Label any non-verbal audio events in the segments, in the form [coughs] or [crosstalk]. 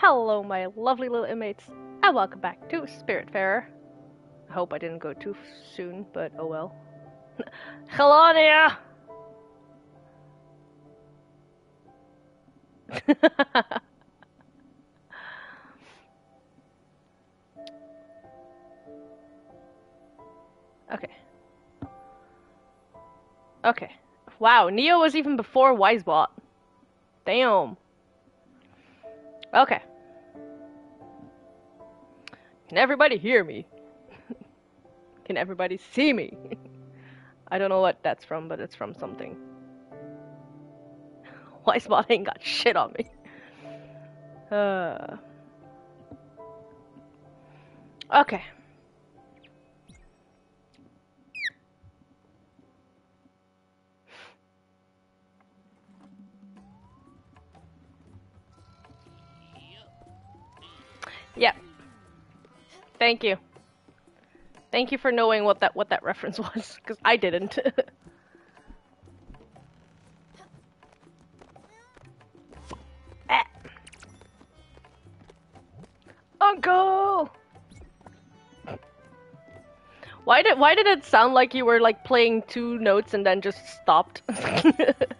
Hello, my lovely little inmates, and welcome back to Spiritfarer. I hope I didn't go too soon, but oh well. [laughs] Hello [laughs] there! okay. Okay. Wow, Neo was even before Wisebot. Damn. Okay. Can everybody hear me? [laughs] Can everybody see me? [laughs] I don't know what that's from, but it's from something. [laughs] Wisebot ain't got shit on me. Uh. [sighs] Okay. Yeah. Thank you. Thank you for knowing what that what that reference [laughs] was, because I didn't. [laughs] Uncle. Why did why did it sound like you were like playing two notes and then just stopped? [laughs]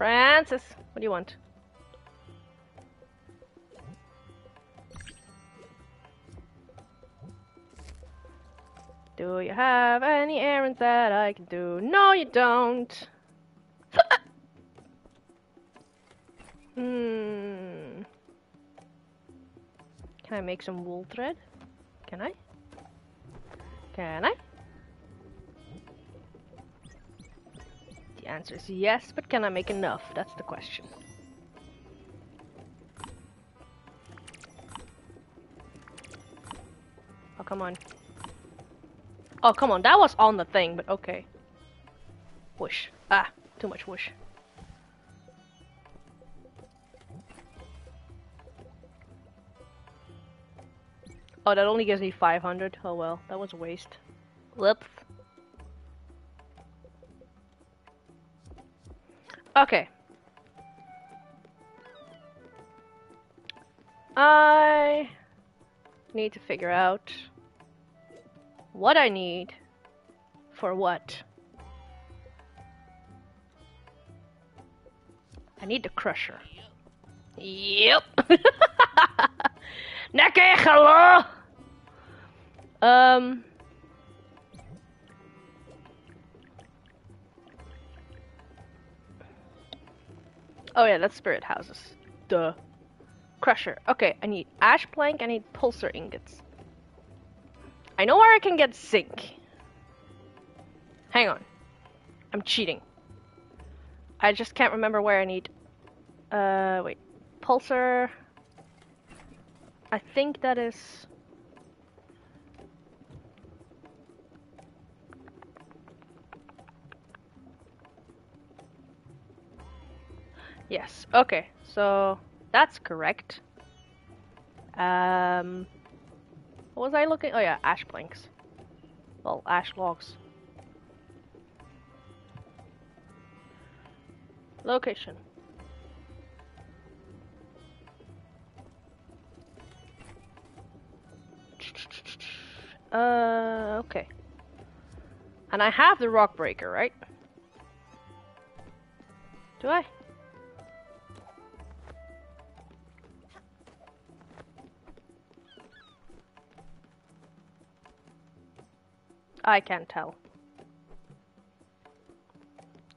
Francis, what do you want? Do you have any errands that I can do? No, you don't. [laughs] hmm. Can I make some wool thread? Can I? Can I? Answer is yes, but can I make enough? That's the question. Oh, come on. Oh, come on. That was on the thing, but okay. Whoosh. Ah, too much whoosh. Oh, that only gives me 500. Oh well, that was a waste. Whoops. Okay. I need to figure out what I need for what. I need the crusher. Yep. [laughs] Neke, hello. Um. Oh yeah, that's spirit houses. Duh. Crusher. Okay, I need ash plank, I need pulsar ingots. I know where I can get zinc. Hang on. I'm cheating. I just can't remember where I need... Uh, wait. Pulsar... I think that is... Yes, okay, so that's correct. Um, what was I looking? Oh yeah, ash planks. Well, ash logs. Location. Uh, okay. And I have the rock breaker, right? Do I? I can't tell.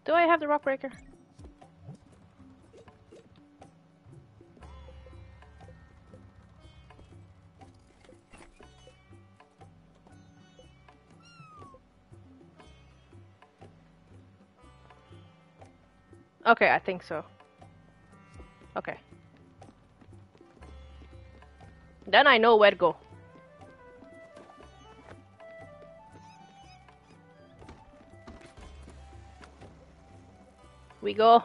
Do I have the rock breaker? Okay, I think so. Okay. Then I know where to go. we go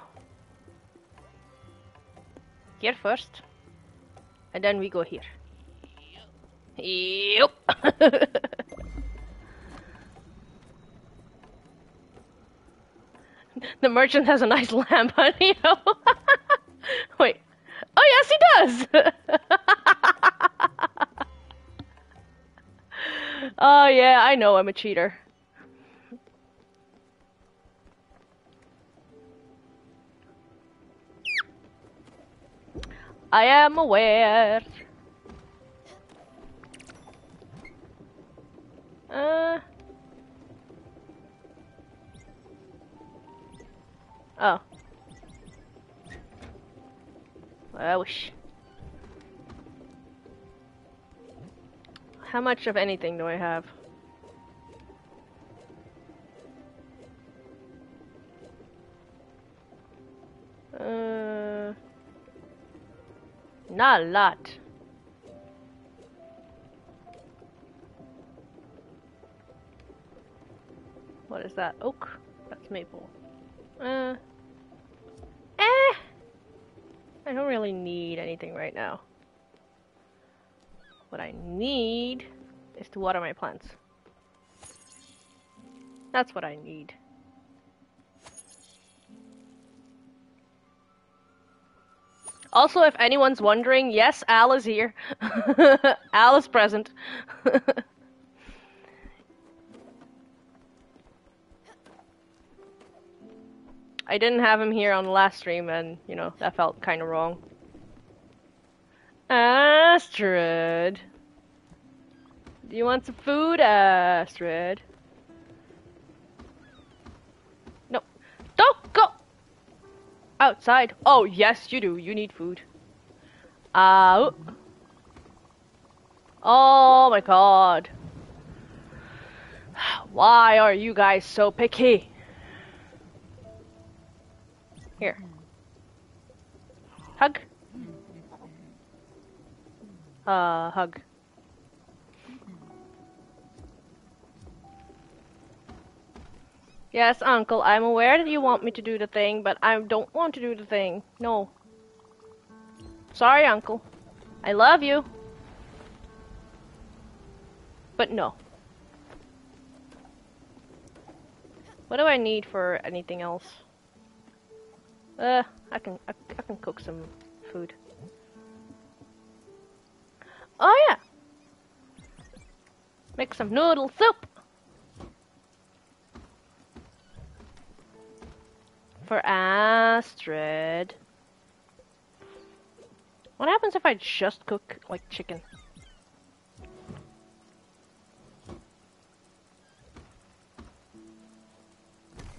here first, and then we go here. Yep. [laughs] the merchant has a nice lamp, [laughs] honey. [laughs] Wait. Oh yes, he does. oh yeah, I know I'm a cheater. I am aware. Uh. Oh. I wish. How much of anything do I have? Uh, not a lot. What is that? Oak? That's maple. Uh. Eh! I don't really need anything right now. What I need is to water my plants. That's what I need. Also, if anyone's wondering, yes, Al is here. [laughs] Al is present. [laughs] I didn't have him here on the last stream, and, you know, that felt kind of wrong. Astrid! Do you want some food, Astrid? Outside. Oh, yes, you do. You need food. Out. Oh my god. Why are you guys so picky? Here. Hug. Uh, hug. Yes, uncle, I'm aware that you want me to do the thing, but I don't want to do the thing. No. Sorry, uncle. I love you. But no. What do I need for anything else? Uh, I can I, I can cook some food. Oh yeah. Make some noodle soup. For Astrid. What happens if I just cook like chicken?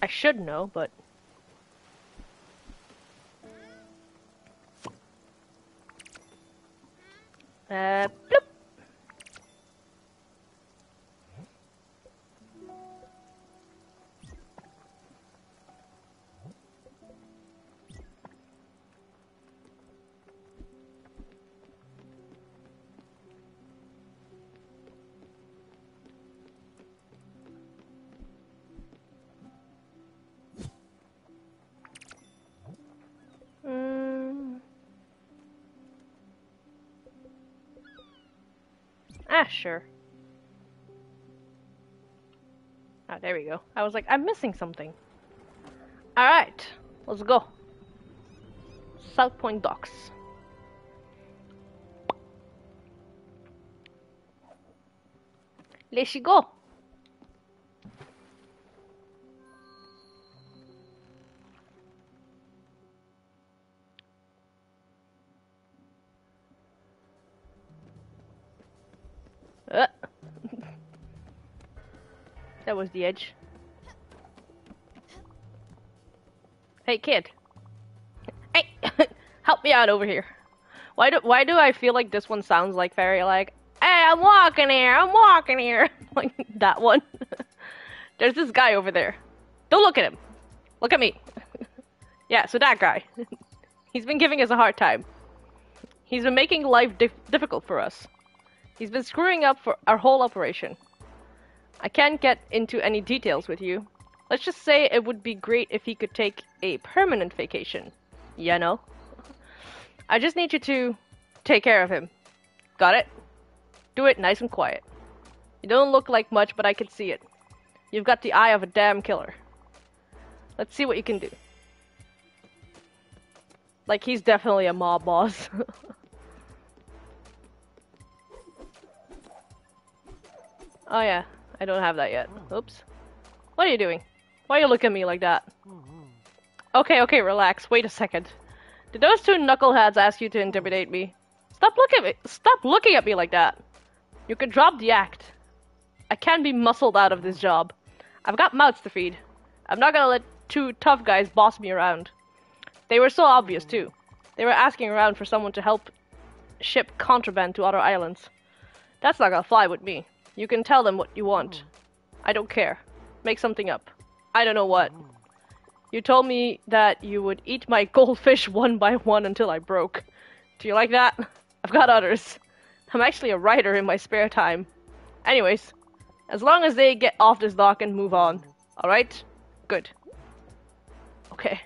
I should know, but Uh, bloop. Ah, sure. Ah, there we go. I was like, I'm missing something. Alright, let's go. South Point Docks. Let's go. Was the edge. Hey, kid. Hey, [coughs] help me out over here. Why do why do I feel like this one sounds like very like, hey, I'm walking here, I'm walking here, [laughs] like that one. [laughs] There's this guy over there. Don't look at him. Look at me. [laughs] yeah, so that guy. He's been giving us a hard time. He's been making life dif- difficult for us. He's been screwing up for our whole operation. I can't get into any details with you. Let's just say it would be great if he could take a permanent vacation. You know? I just need you to take care of him. Got it? Do it nice and quiet. You don't look like much, but I can see it. You've got the eye of a damn killer. Let's see what you can do. Like, he's definitely a mob boss. [laughs] oh yeah, I don't have that yet. Oops. What are you doing? Why you look at me like that? Okay, okay, relax. Wait a second. Did those two knuckleheads ask you to intimidate me? Stop looking at me. Stop looking at me like that. You can drop the act. I can't be muscled out of this job. I've got mouths to feed. I'm not gonna let two tough guys boss me around. They were so obvious too. They were asking around for someone to help ship contraband to other islands. That's not gonna fly with me. You can tell them what you want. I don't care. Make something up. I don't know what. You told me that you would eat my [laughs] goldfish one by one until I broke. Do you like that? I've got others. I'm actually a writer in my spare time. Anyways, as long as they get off this dock and move on. Alright? Good. Okay.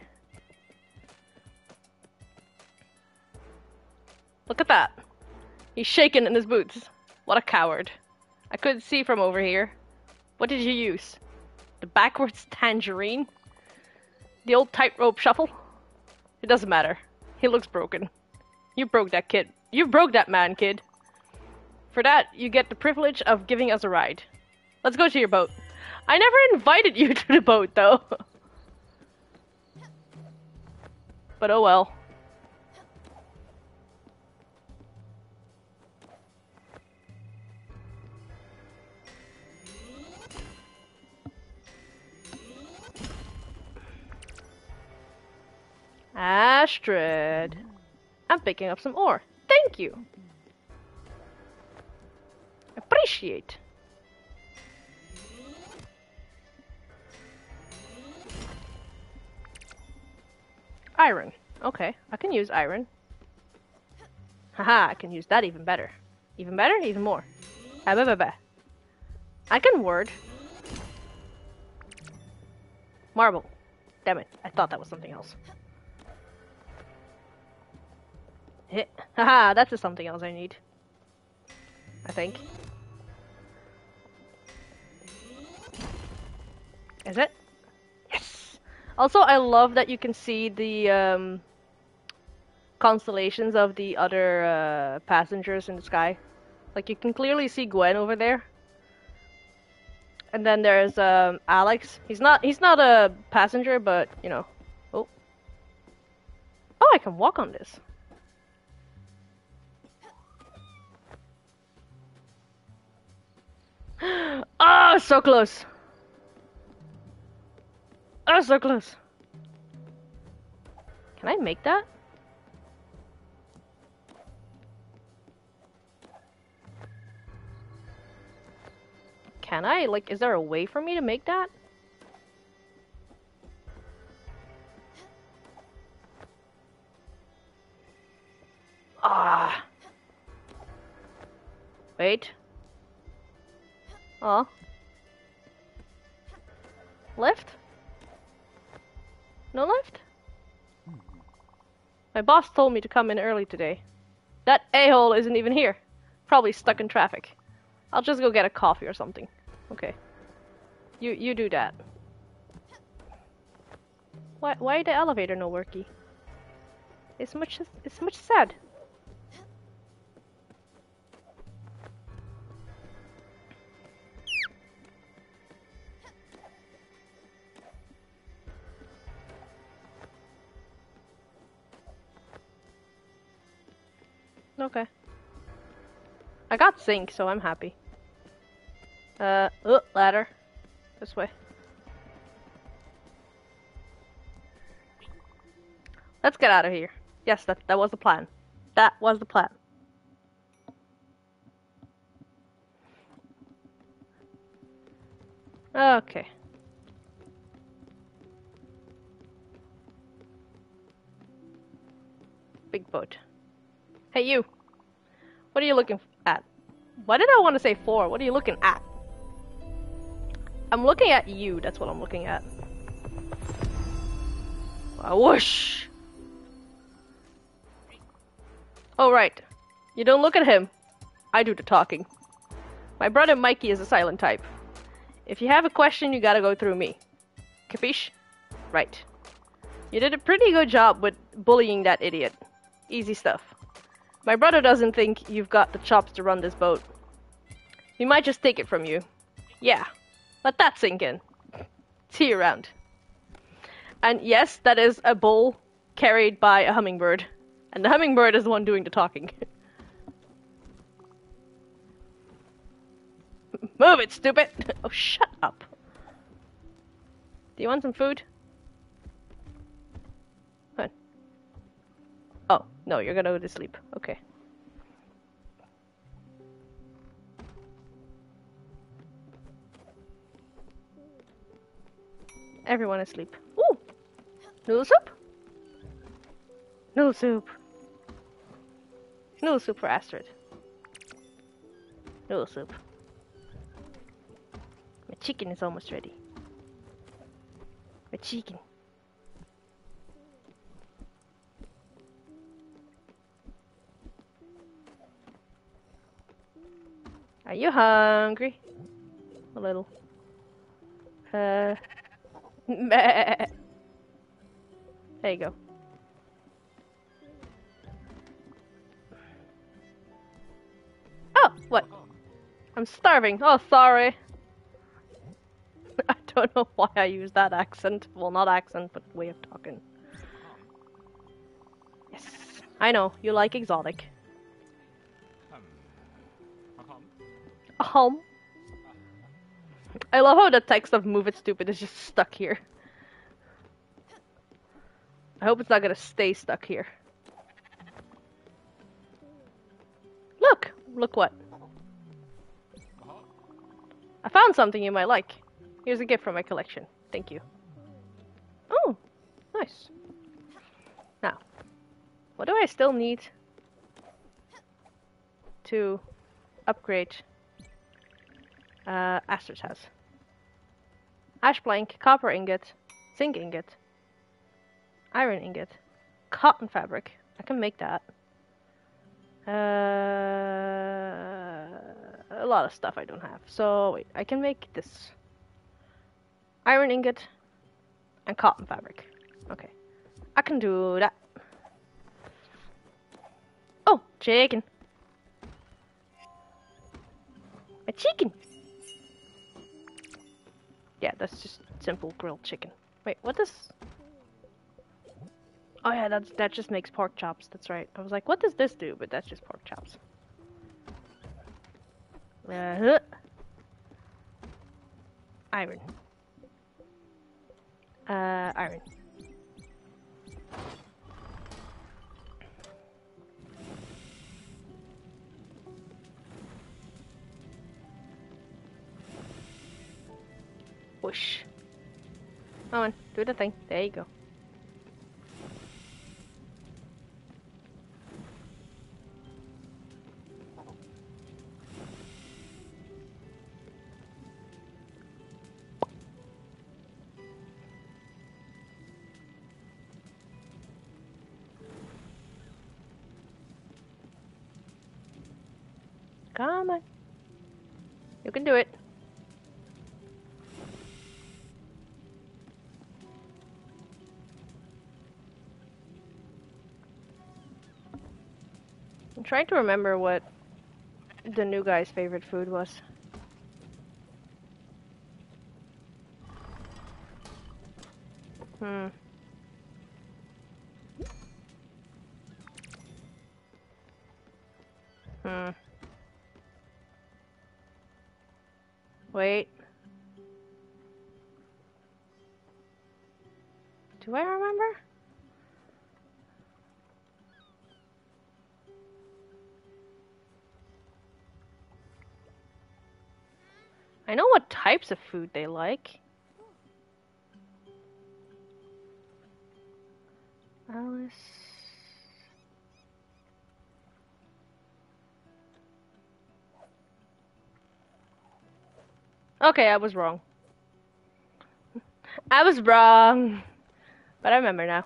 Look at that. He's shaking in his boots. What a coward. I couldn't see from over here. What did you use? The backwards [laughs] tangerine? The old tightrope shuffle? It doesn't matter. He looks broken. You broke that kid. You broke that man, kid. For that, you get the privilege of giving us a ride. Let's go to your boat. I never invited [laughs] you to the boat, though. [laughs] but oh well. Astrid. I'm picking up some ore. Thank you. Appreciate. Iron. Okay, I can use iron. Haha, I can use that even better. Even better? Even more. I can word. Marble. Damn it, I thought that was something else. Haha, that's something else I need. I think. Is it? Yes! Also, I love that you can see the um, constellations of the other uh, passengers in the sky. Like, you can clearly see Gwen over there. And then there's um, Alex. He's not he's not a passenger, but you know. Oh. Oh, I can walk on this. Oh, so close. Oh, so close. Can I make that? Can I? Like, is there a way for me to make that? Ah. Wait. Oh. Left? No left? My boss told me to come in early today. That a-hole isn't even here. Probably stuck in traffic. I'll just go get a coffee or something. Okay. You you do that. Why why the elevator no worky? It's much it's much sad. I got zinc, so I'm happy. Uh, oh, ladder. This way. Let's get out of here. Yes, that, that was the plan. That was the plan. Okay. Big boat. Hey, you. What are you looking at? Why did I want to say for? What are you looking at? I'm looking at you. That's what I'm looking at. A whoosh. Oh, right. You don't look at him. I do the talking. My brother Mikey is a silent type. If you have a question, you gotta go through me. Capiche? Right. You did a pretty good job with bullying that idiot. Easy stuff. My brother doesn't think you've got the chops to run this boat. He might just take it from you. Yeah. Let that sink in. See you around. And yes, that is a bull carried by a hummingbird. And the hummingbird is the one doing the talking. [laughs] Move it, stupid! [laughs] Oh, shut up. Do you want some food? What? Oh, no, you're gonna go to sleep. Okay. Everyone asleep. Ooh! Noodle soup? Noodle soup. Noodle soup for Astrid. Noodle soup. My chicken is almost ready. My chicken. Are you hungry? A little. Uh. [laughs] There you go. Oh, what? I'm starving. Oh, sorry. [laughs] I don't know why I use that accent. Well, not accent, but way of talking. Yes. I know, you like exotic. Um. I love how the text of Move It Stupid is just stuck here. I hope it's not gonna stay stuck here. Look! Look what? I found something you might like. Here's a gift from my collection. Thank you. Oh, nice. Now, what do I still need to upgrade uh, Astrid's house? Ash plank, copper ingot, zinc ingot, iron ingot, cotton fabric. I can make that. Uh, a lot of stuff I don't have. So wait, I can make this iron ingot and cotton fabric. Okay, I can do that. Oh, chicken. A chicken. Yeah, that's just simple grilled chicken. Wait, what does... Oh yeah, that's, that just makes pork chops, that's right. I was like, what does this do? But that's just pork chops. Uh -huh. Iron. Uh, iron. Whoosh. Come on, do the thing. There you go. Trying to remember what the new guy's favorite food was. I know what types of food they like. Alice. Okay, I was wrong. I was wrong. But I remember now.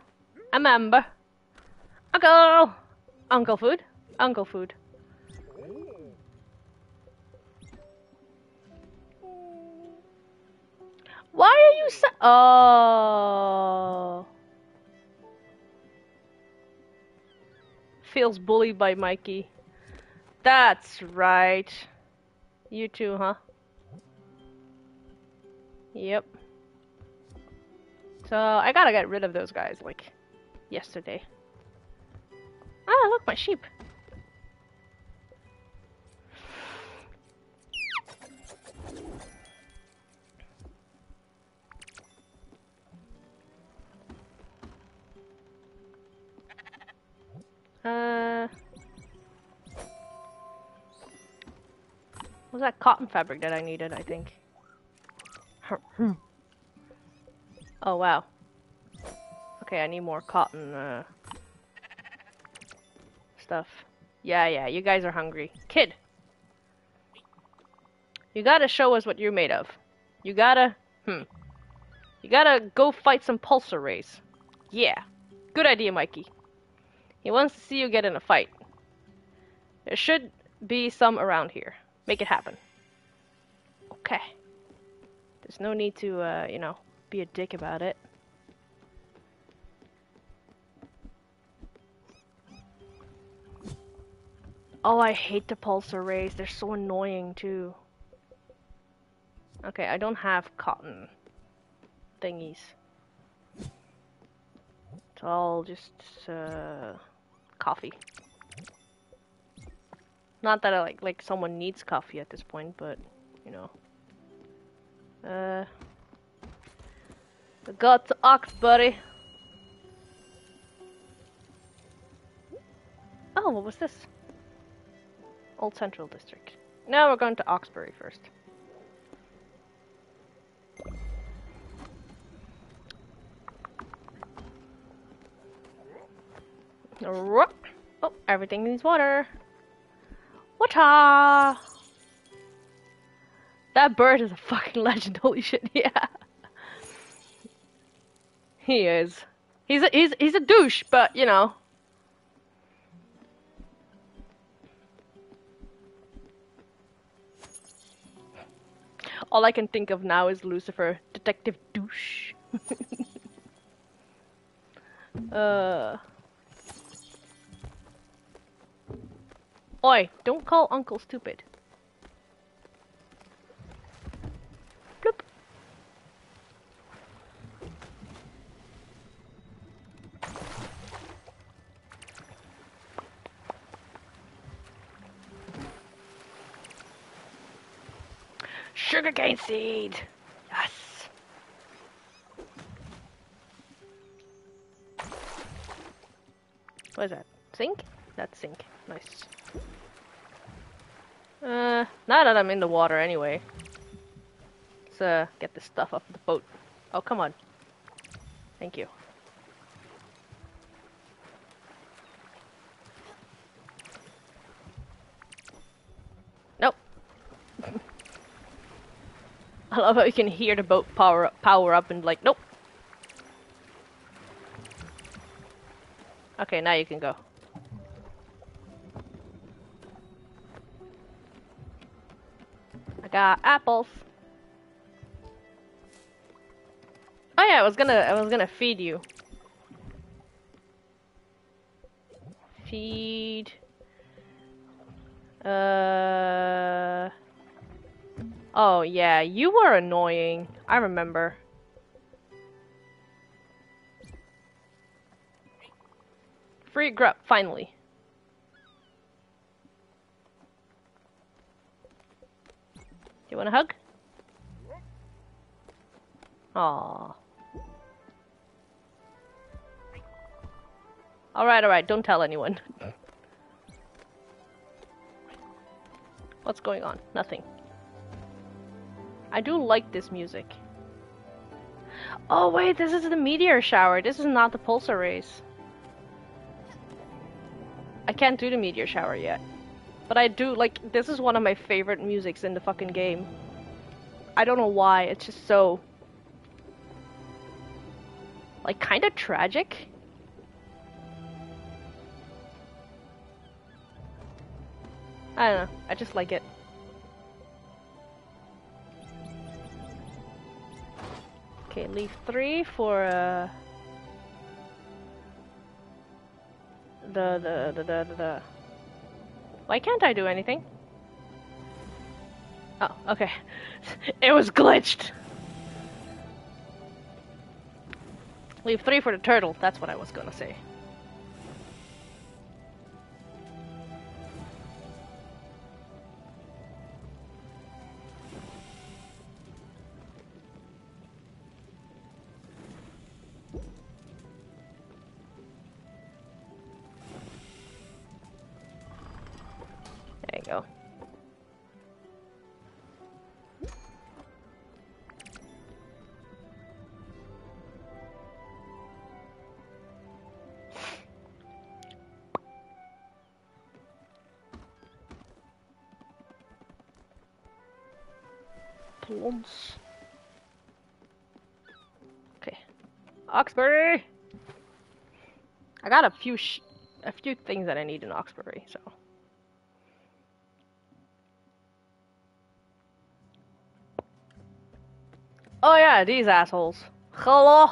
I remember. Uncle! Uncle food? Uncle food. Why are you so? Oh. Feels bullied by Mikey. That's right. You too, huh? Yep. So I gotta get rid of those guys like yesterday. Ah, look, my sheep. Uh, was that cotton fabric that I needed? I think. oh wow. Okay, I need more cotton uh, stuff. Yeah, yeah, you guys are hungry. Kid! You gotta show us what you're made of. You gotta, hmm. You gotta go fight some pulsar rays. Yeah. Good idea, Mikey. He wants to see you get in a fight. There should be some around here. Make it happen. Okay. There's no need to, uh, you know, be a dick about it. Oh, I hate the pulsar rays. They're so annoying, too. Okay, I don't have cotton thingies. So I'll just, uh coffee. Not that I like like someone needs coffee at this point, but you know. Uh got the ox buddy. Oh, what was this? Old Central District. Now we're going to Oxbury first. Oh, everything needs water. Water! That bird is a fucking [laughs] legend, holy shit, [laughs] yeah. He is. He's a, he's, he's a douche, but, you know. All I can think of now is Lucifer, Detective Douche. [laughs] uh... Oi, don't call Uncle stupid. Bloop. Sugarcane seed! Yes! What is that? Zinc? That's zinc. Nice. Uh, now that I'm in the water anyway. Let's uh, get this stuff off the boat. Oh, come on. Thank you. Nope. [laughs] I love how you can hear the boat power up, power up and like, nope. Okay, now you can go. Got apples. Oh yeah, I was gonna I was gonna feed you. Feed. Uh. Oh yeah, you were annoying. I remember. Free grub, finally. You want a hug? Aww. Alright, alright, don't tell anyone. What's going on? Nothing. I do like this music. Oh wait, this is the meteor shower. This is not the pulsar rays. I can't do the meteor shower yet. But I do, like, this is one of my favorite musics in the fucking game. I don't know why, it's just so... Like, kinda tragic? I don't know, I just like it. Okay, leave three for, uh... the, the, the, the, the, the. Why can't I do anything? Oh, okay. [laughs] It was glitched. Leave three for the turtle. That's what I was gonna say. Plums. Okay. Oxbury! I got a few a few things that I need in Oxbury, so. Oh yeah, these assholes. Hello.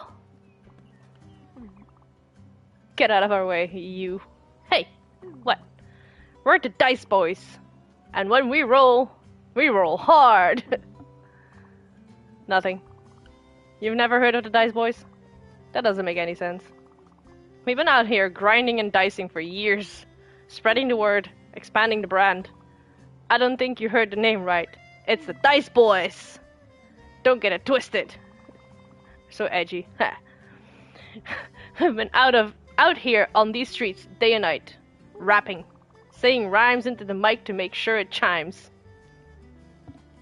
Get out of our way, you. Hey, what? We're the Dice Boys, and when we roll, we roll hard. [laughs] Nothing. You've never heard of the Dice Boys? That doesn't make any sense. We've been out here grinding and dicing for years, spreading the word, expanding the brand. I don't think you heard the name right. It's the Dice Boys. Don't get it twisted. So edgy. [laughs] I've been out of out here on these streets day and night, rapping, saying rhymes into the mic to make sure it chimes.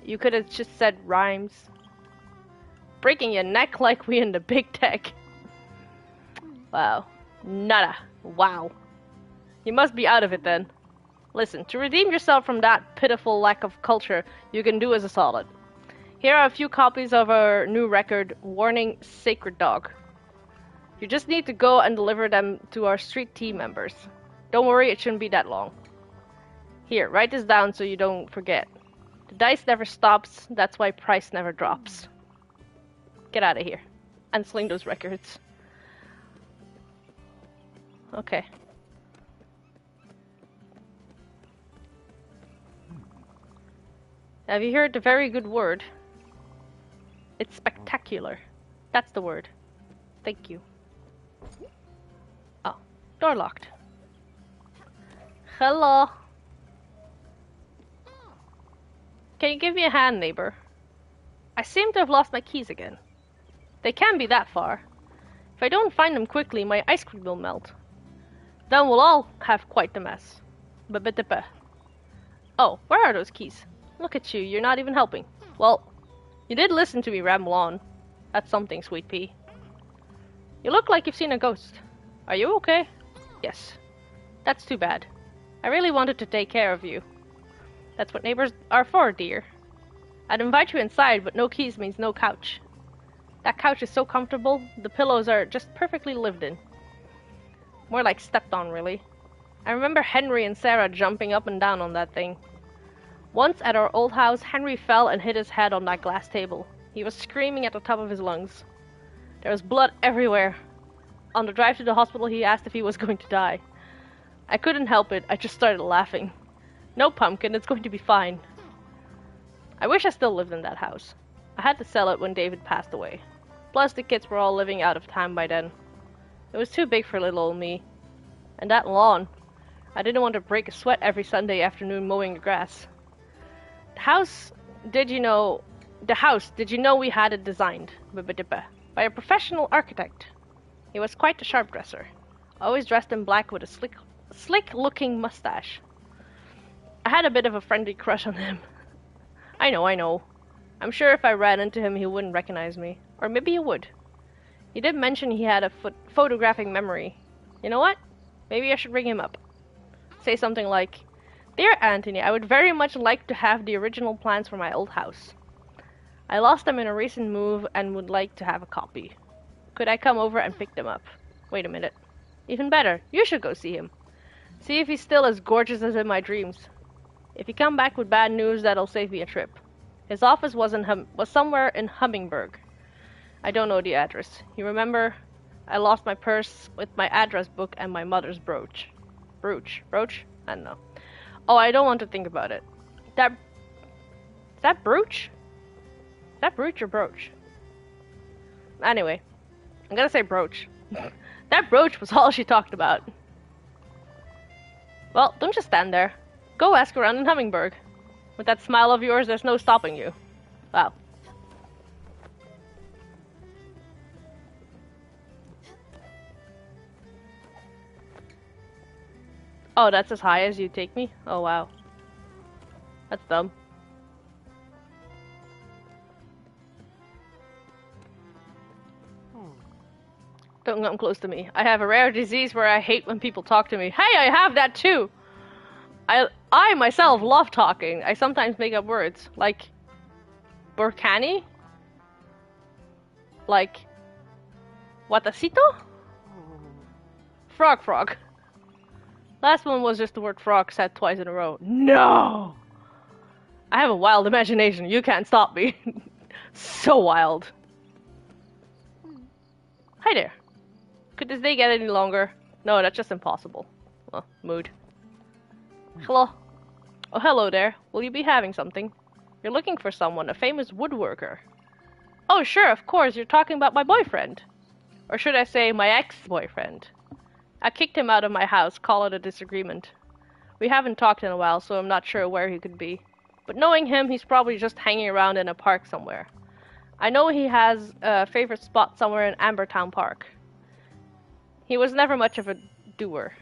You could have just said rhymes. Breaking your neck like we in the big tech. Wow. Nada. Wow. You must be out of it then. Listen, to redeem yourself from that pitiful lack of culture, you can do as a solid. Here are a few copies of our new record, Warning Sacred Dog. You just need to go and deliver them to our street team members. Don't worry, it shouldn't be that long. Here, write this down so you don't forget. The dice never stops, that's why price never drops. Get out of here. And sling those records. Okay. Have you heard the very good word? It's spectacular. That's the word. Thank you. Oh, door locked. Hello. Can you give me a hand, neighbor? I seem to have lost my keys again. They can't be that far. If I don't find them quickly, my ice cream will melt. Then we'll all have quite the mess. B-b-d-b. Oh, where are those keys? Look at you, you're not even helping. Well, you did listen to me ramble on. That's something, sweet pea. You look like you've seen a ghost. Are you okay? Yes. That's too bad. I really wanted to take care of you. That's what neighbors are for, dear. I'd invite you inside, but no keys means no couch. That couch is so comfortable, the pillows are just perfectly lived in. More like stepped on, really. I remember Henry and Sarah jumping up and down on that thing. Once at our old house, Henry fell and hit his head on that glass table. He was screaming at the top of his lungs. There was blood everywhere. On the drive to the hospital, he asked if he was going to die. I couldn't help it, I just started laughing. No, Pumpkin, it's going to be fine. I wish I still lived in that house. I had to sell it when David passed away. Plus, the kids were all living out of town by then. It was too big for little old me. And that lawn. I didn't want to break a sweat every Sunday afternoon mowing the grass. The house, did you know? The house, did you know we had it designed by a professional architect? He was quite a sharp dresser, always dressed in black with a slick, slick-looking mustache. I had a bit of a friendly crush on him. I know, I know. I'm sure if I ran into him, he wouldn't recognize me, or maybe he would. He did mention he had a ph- photographic memory. You know what? Maybe I should ring him up. Say something like, Dear Anthony, I would very much like to have the original plans for my old house. I lost them in a recent move and would like to have a copy. Could I come over and pick them up? Wait a minute. Even better, you should go see him. See if he's still as gorgeous as in my dreams. If he come back with bad news, that'll save me a trip. His office was in hum- was somewhere in Hummingberg. I don't know the address. You remember? I lost my purse with my address book and my mother's brooch. brooch. Brooch? I don't know. Oh, I don't want to think about it. That. Is that brooch? Is that brooch or brooch? Anyway, I'm gonna say brooch. [laughs] that brooch was all she talked about. Well, don't just stand there. Go ask around in Hummingberg. With that smile of yours, there's no stopping you. Wow. Oh, that's as high as you take me? Oh, wow. That's dumb. Don't come close to me. I have a rare disease where I hate when people talk to me. Hey, I have that too! I, I myself love talking. I sometimes make up words. Like, Burkani? Like, Watacito? Frog frog. Last one was just the word frog said twice in a row. No! I have a wild imagination. You can't stop me. [laughs] so wild. Hi there. Could this day get any longer? No, that's just impossible. Well, mood. Hello. Oh, hello there. Will you be having something? You're looking for someone, a famous woodworker. Oh, sure, of course, you're talking about my boyfriend. Or should I say, my ex-boyfriend. I kicked him out of my house, call it a disagreement. We haven't talked in a while, so I'm not sure where he could be. But knowing him, he's probably just hanging around in a park somewhere. I know he has a favorite spot somewhere in Ambertown Park. He was never much of a doer.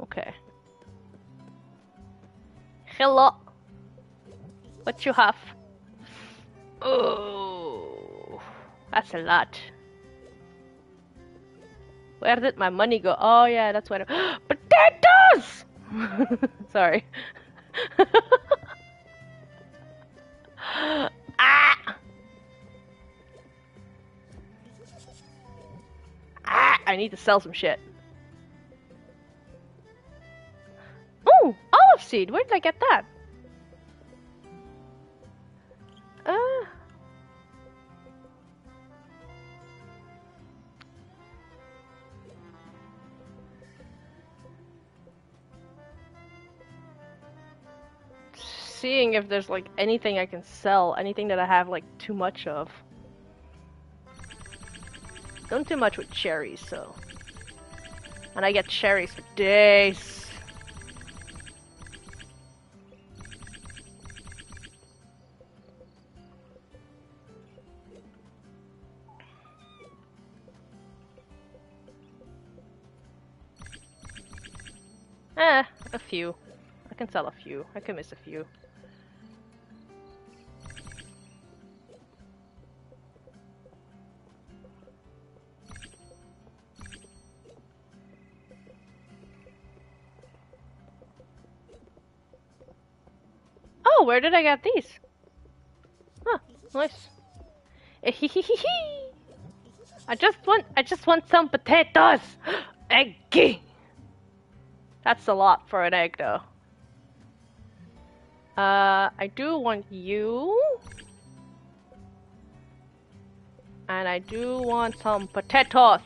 Okay. Hello. What you have? Oh, that's a lot. Where did my money go? Oh yeah, that's. I... [gasps] Potatoes! [laughs] Sorry. [laughs] ah! Ah! I need to sell some shit. Oh, olive seed. Where did I get that? Uh. Seeing if there's like anything I can sell, anything that I have like too much of. Don't do much with cherries, so. And I get cherries for days. Eh, a few. I can sell a few. I can miss a few. Where did I get these? Huh, nice. I just want, I just want some potatoes. [gasps] Eggy. That's a lot for an egg, though. Uh, I do want you. And I do want some potatoes.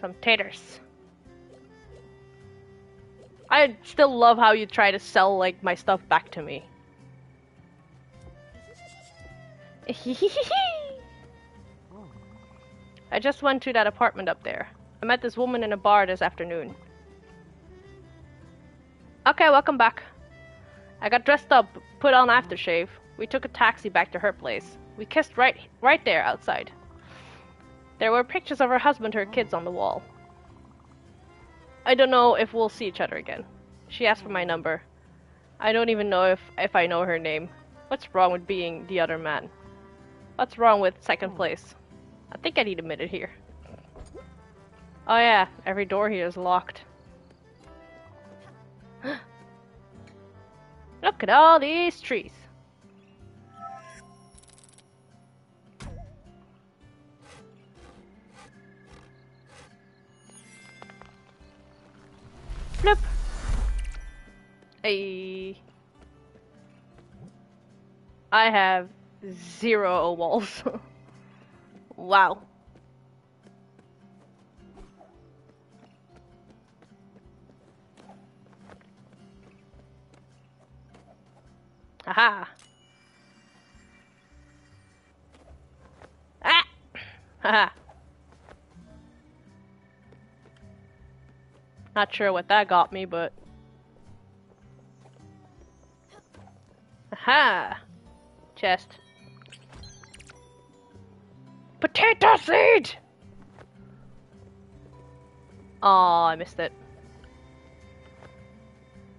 Some taters. I still love how you try to sell, like, my stuff back to me. [laughs] I just went to that apartment up there. I met this woman in a bar this afternoon. Okay, welcome back. I got dressed up, put on aftershave. We took a taxi back to her place. We kissed right right there outside. There were pictures of her husband and her kids on the wall. I don't know if we'll see each other again. She asked for my number. I don't even know if, if I know her name. What's wrong with being the other man? What's wrong with second hmm. place? I think I need a minute here. Oh yeah, every door here is locked. [gasps] Look at all these trees. Flip. Hey. I have zero walls. [laughs] wow. Aha. Ah. Haha. Not sure what that got me, but Aha! Chest. Potato seed! Oh, I missed it.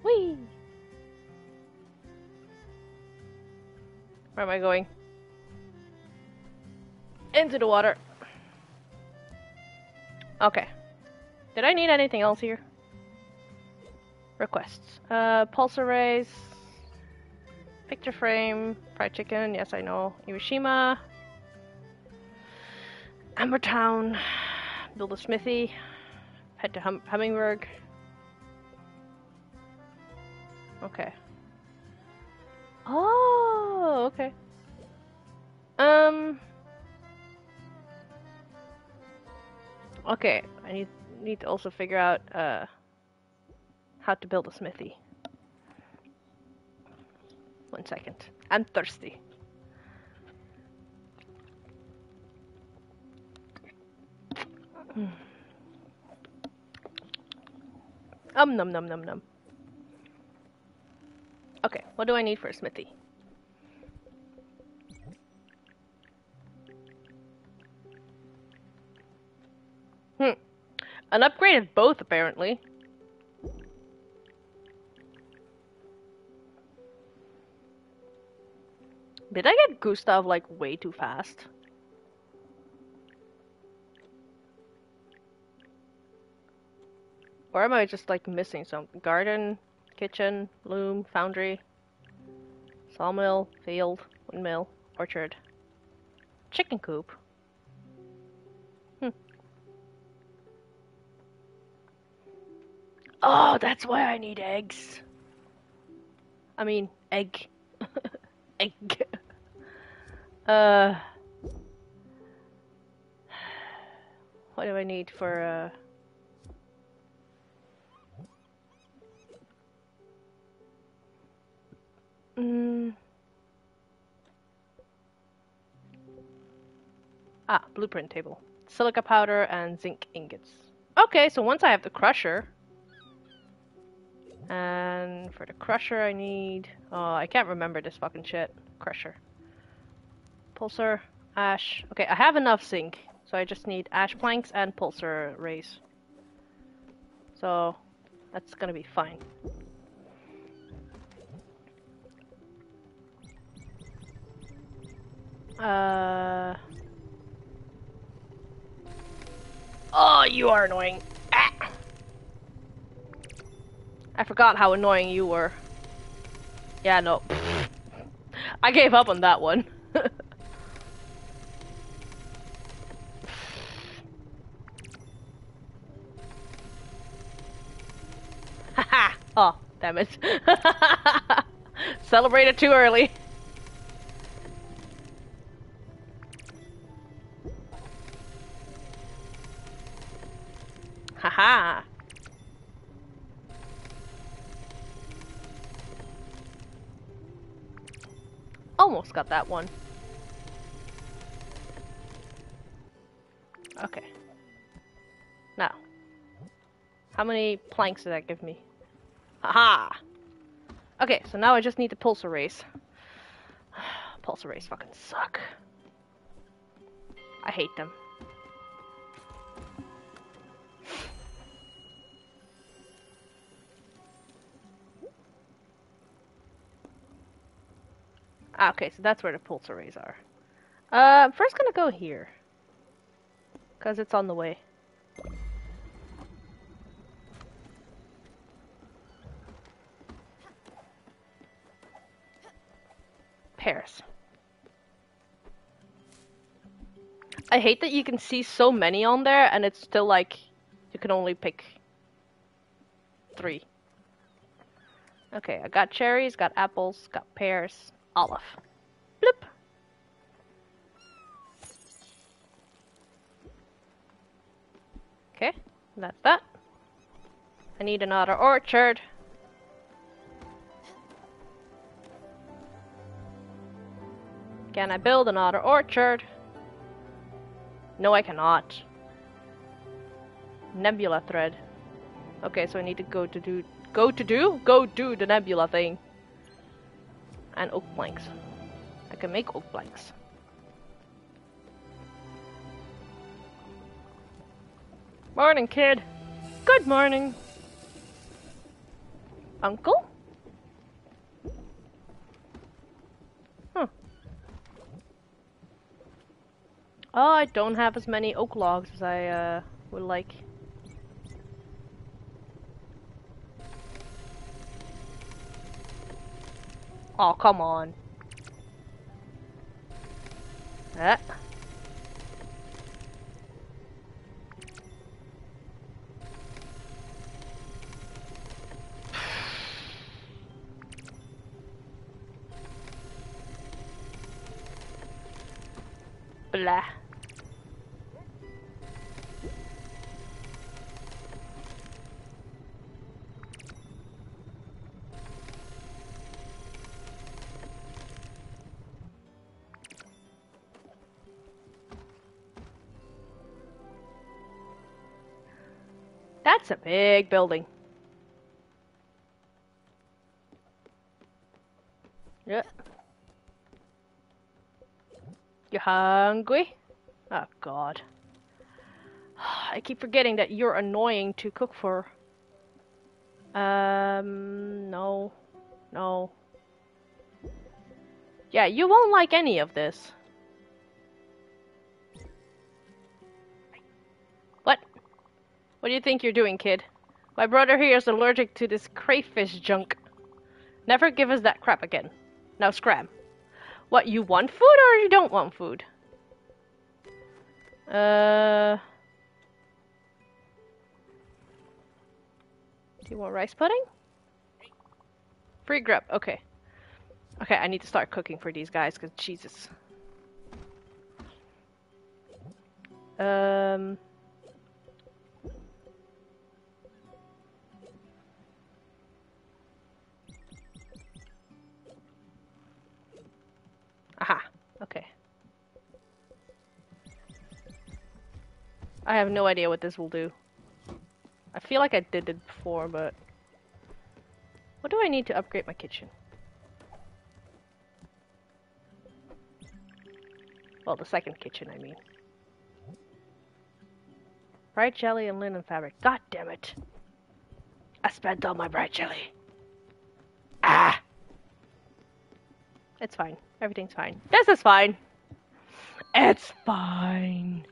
Whee! Where am I going? Into the water. Okay. Did I need anything else here? Requests. Uh, pulsar rays. Picture frame. Fried chicken. Yes, I know. Iwashima. Ambertown. Build a smithy. Head to hum Hummingberg. Okay. Oh, okay. Um. Okay, I need need to also figure out uh how to build a smithy. One second. I'm thirsty. Um num num num num. Okay, what do I need for a smithy? Hmm. An upgrade of both, apparently. Did I get Gustav, like, way too fast? Or am I just, like, missing something? Garden, kitchen, loom, foundry, sawmill, field, windmill, orchard, chicken coop. Hmm. Oh, that's why I need eggs. I mean, egg. [laughs] egg. Uh. What do I need for, uh. Mm. Ah, blueprint table. Silica powder and zinc ingots. Okay, so once I have the crusher, and for the crusher I need... Oh, I can't remember this fucking shit. Crusher. Pulsar, ash. Okay, I have enough zinc, so I just need ash planks and pulsar rays. So, that's gonna be fine. Uh. Oh, you are annoying. Ah. I forgot how annoying you were. Yeah, no. [laughs] I gave up on that one. Oh, damn it. [laughs] Celebrated too early. Haha! Almost got that one. Okay. Now. How many planks did that give me? Aha! Okay, so now I just need the pulsar rays. [sighs] pulsar rays fucking suck. I hate them. [sighs] Ah, okay, so that's where the pulsar rays are. Uh, I'm first gonna go here. Because it's on the way. Paris. I hate that you can see so many on there and it's still like you can only pick three. Okay, I got cherries, got apples, got pears, olive. Bloop. Okay, that's that. I need another orchard. Can I build another orchard? No, I cannot. Nebula thread. Okay, so I need to go to do go to do go do the nebula thing. And oak planks. I can make oak planks. Morning, kid. Good morning. Uncle? Oh, I don't have as many oak logs as I uh, would like. Oh, come on. Ah. [sighs] Blah. That's a big building. Yeah. You hungry? Oh god. [sighs] I keep forgetting that you're annoying to cook for. Um, no. No. Yeah, you won't like any of this. What do you think you're doing, kid? My brother here is allergic to this crayfish junk. Never give us that crap again. Now scram. What, you want food or you don't want food? Uh... Do you want rice pudding? Free grub, okay. Okay, I need to start cooking for these guys, because Jesus. Um... Aha, okay. I have no idea what this will do. I feel like I did it before, but... What do I need to upgrade my kitchen? Well, the second kitchen, I mean. Bright jelly and linen fabric. God damn it! I spent all my bright jelly. Ah! It's fine. Everything's fine. This is fine. It's fine.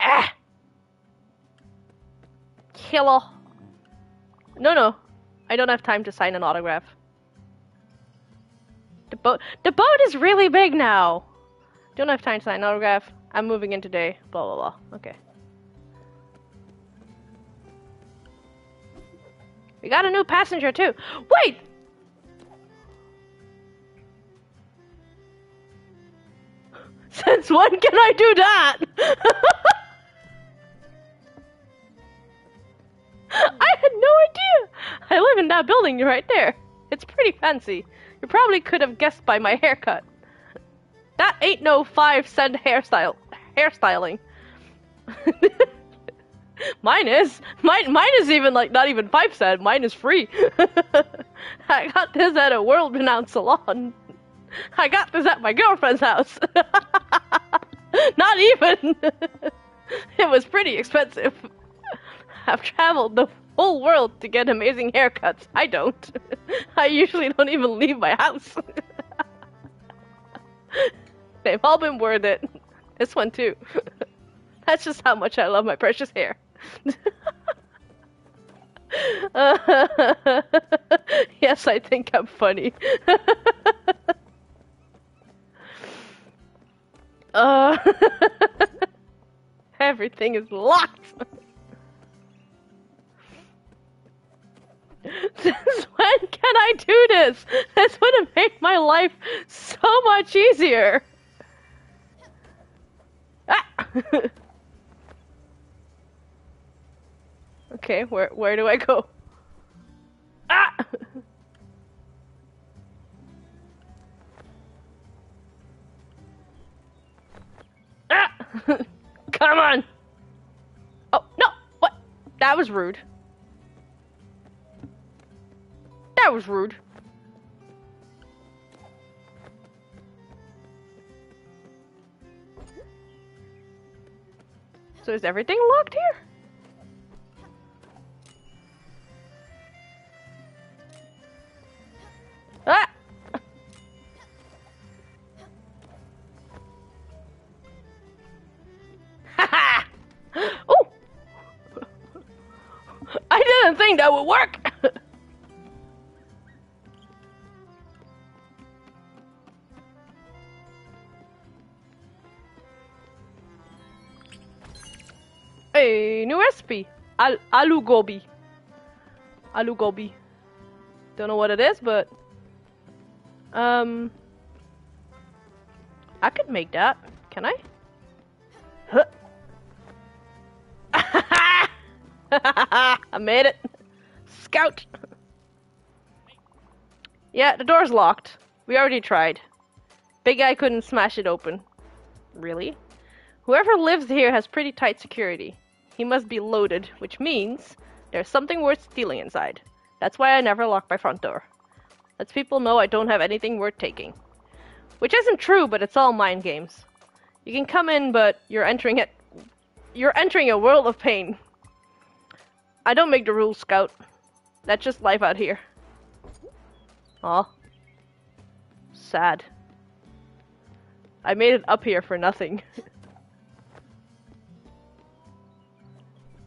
Ah! Killer. No, no. I don't have time to sign an autograph. The boat. The boat is really big now. Don't have time to sign an autograph. I'm moving in today. Blah blah blah. Okay. We got a new passenger too. Wait! [laughs] Since when can I do that? [laughs] I had no idea. I live in that building right there. It's pretty fancy. You probably could have guessed by my haircut. That ain't no five cent hairstyle hairstyling. [laughs] [laughs] mine is. Mine mine is even like not even five cent. Mine is free. [laughs] I got this at a world renowned salon. [laughs] I got this at my girlfriend's house. not even. it was pretty expensive. I've traveled the whole world to get amazing haircuts. I don't. I usually don't even leave my house. They've all been worth it. This one too. [laughs] That's just how much I love my precious hair. [laughs] yes, I think I'm funny. [laughs] uh, everything is locked. Since when can I do this? This would made my life so much easier. Ah! Okay, where where do I go? Ah! [laughs] ah! [laughs] Come on! Oh, no! What? That was rude. That was rude. So is everything locked here? I think that would work! [laughs] hey, new recipe! Al aloo gobi. Aloo gobi. Don't know what it is, but um, I could make that. Can I? Huh. [laughs] I made it. Scout. Yeah, the door's locked. We already tried. Big guy couldn't smash it open. Really? Whoever lives here has pretty tight security. He must be loaded, which means there's something worth stealing inside. That's why I never lock my front door. Lets people know I don't have anything worth taking. Which isn't true, but it's all mind games. You can come in, but you're entering it. You're entering a world of pain. I don't make the rules, Scout. That's just life out here. Aw. Sad. I made it up here for nothing.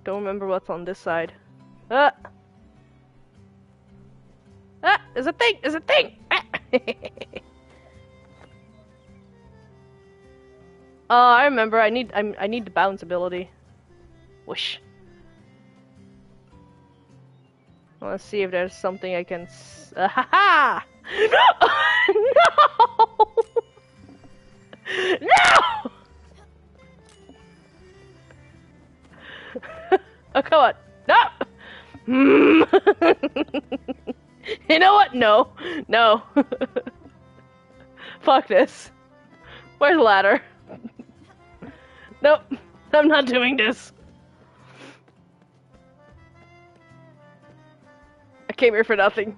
don't remember what's on this side. Ah! Ah! There's a thing! There's a thing! Ah. oh, [laughs] I remember. I need. I'm, I need the bounce ability. Whoosh. Let's see if there's something I can. S [laughs] ha ha! [laughs] no! no! [laughs] oh, come on. No! you know what? No. No. Fuck this. Where's the ladder? nope. I'm not doing this. I came here for nothing.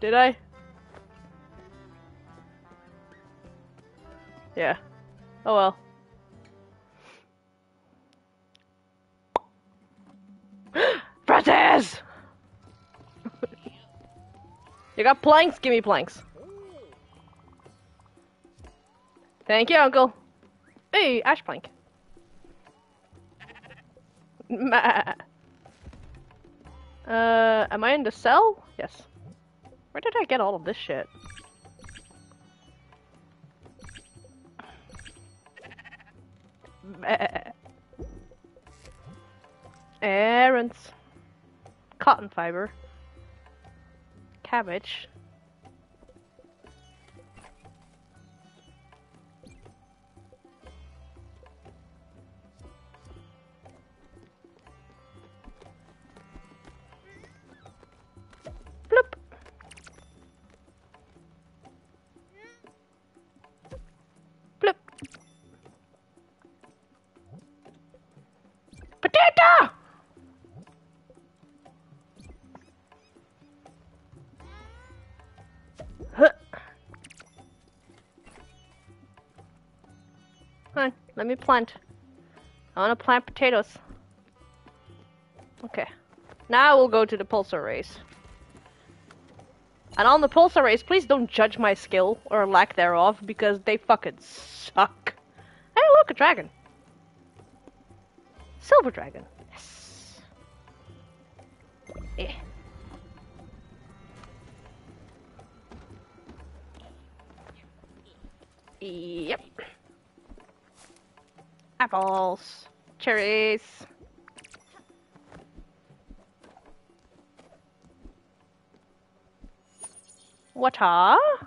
Did I? Yeah. Oh well. [gasps] Francis! [laughs] you got planks? Give me planks. Thank you, Uncle. Hey, ash plank. Uh, am I in the cell? Yes. Where did I get all of this shit? Eh, eh, eh. Errands. Cotton fiber. Cabbage. Let me plant. I want to plant potatoes. Okay. Now we'll go to the pulsar rays. And on the pulsar rays, please don't judge my skill or lack thereof because they fucking suck. Hey, look, a dragon. Silver dragon. Yes. Eh. Yep. Apples. Cherries. Water. Oh.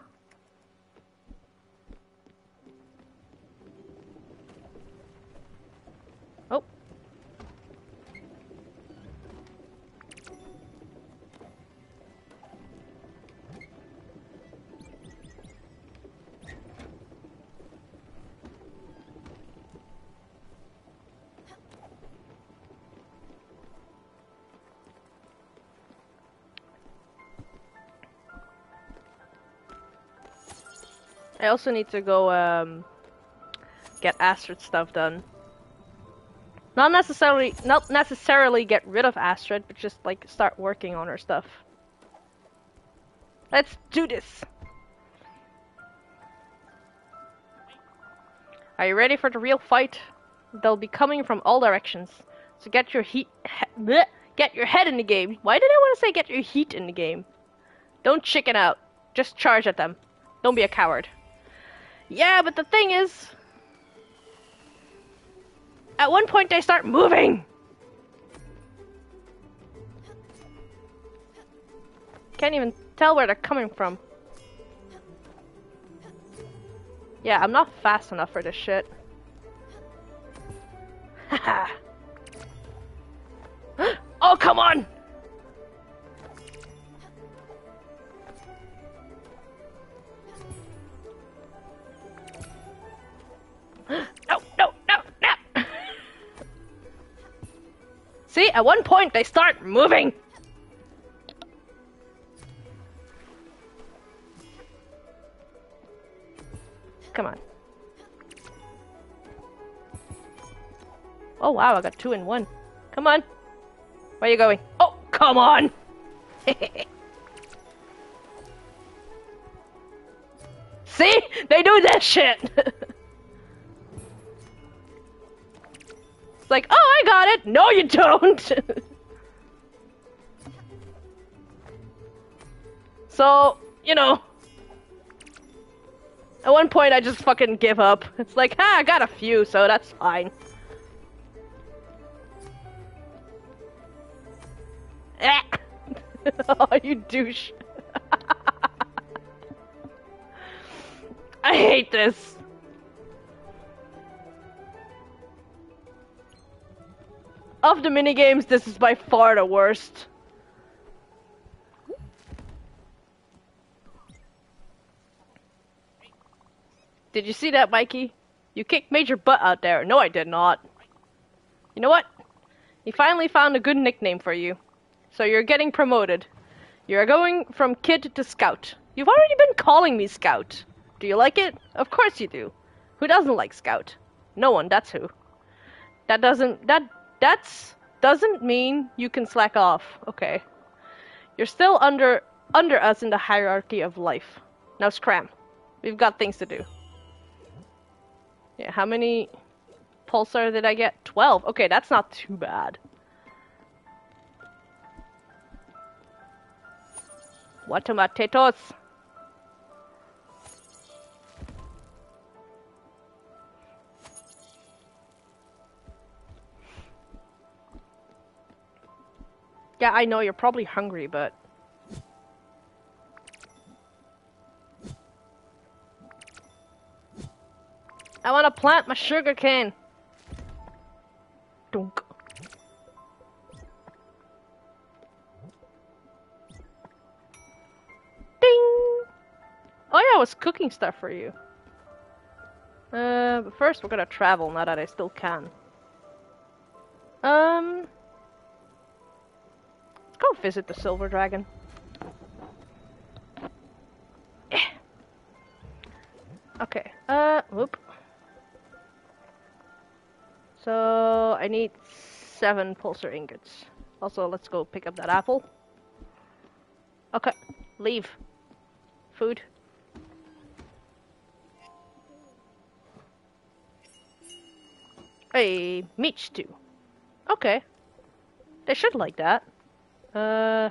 I also need to go um, get Astrid stuff done. Not necessarily, not necessarily get rid of Astrid, but just like start working on her stuff. Let's do this. Are you ready for the real fight? They'll be coming from all directions. So get your heat, he get your head in the game. Why did I want to say get your heat in the game? Don't chicken out. Just charge at them. Don't be a coward. Yeah, but the thing is, at one point they start moving. Can't even tell where they're coming from. Yeah, I'm not fast enough for this shit. [laughs] oh, come on! See, at one point they start moving. Come on. Oh wow, I got two in one. Come on. Where are you going? Oh, come on! [laughs] See? They do that shit! [laughs] it's like, oh, I got it! No, you don't! [laughs] so, you know, at one point, I just fucking give up. It's like, ah, I got a few, so that's fine. Eh. [laughs] oh, you douche. [laughs] I hate this. Of the minigames, this is by far the worst. Did you see that, Mikey? You kicked major butt out there. No, I did not. You know what? He finally found a good nickname for you. So you're getting promoted. You're going from kid to scout. You've already been calling me scout. Do you like it? Of course you do. Who doesn't like scout? No one, that's who. That doesn't that that's doesn't mean you can slack off. Okay. You're still under under us in the hierarchy of life. Now scram. We've got things to do. Yeah, how many pulsar did I get? 12. Okay, that's not too bad. What tomatoes? Yeah, I know you're probably hungry, but I want to plant my sugar cane. Dunk. Ding! Oh yeah, I was cooking stuff for you. Uh, but first we're gonna travel now that I still can. Um, go visit the silver dragon. Okay. Uh, whoop. So I need seven pulsar ingots. Also, let's go pick up that apple. Okay, leave. Food. A meat stew. Okay. They should like that. Uh.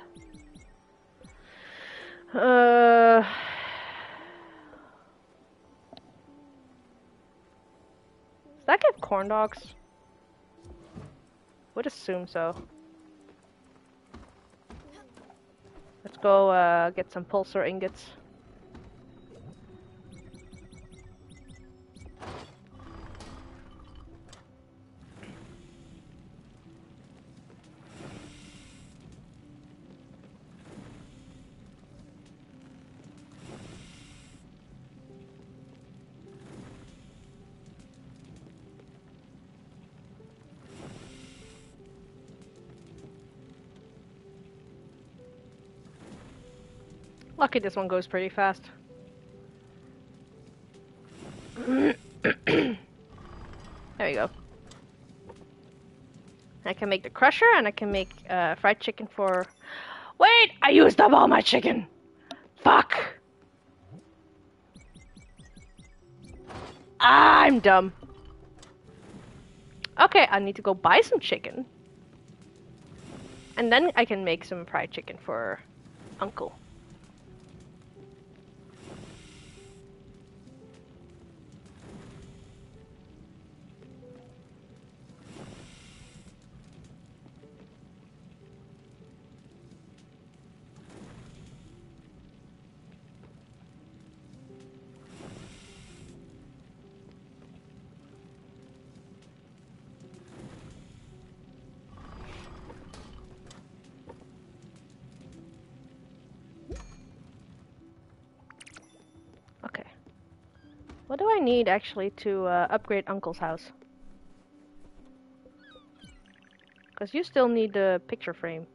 Uh. Does that give corn dogs? Would assume so. Let's go uh, get some pulsar ingots. Okay, this one goes pretty fast. [coughs] there you go. I can make the crusher and I can make uh, fried chicken for... Wait! I used up all my chicken! Fuck! I'm dumb. Okay, I need to go buy some chicken. And then I can make some fried chicken for Uncle. What do I need actually to uh, upgrade Uncle's house? Because you still need the picture frame.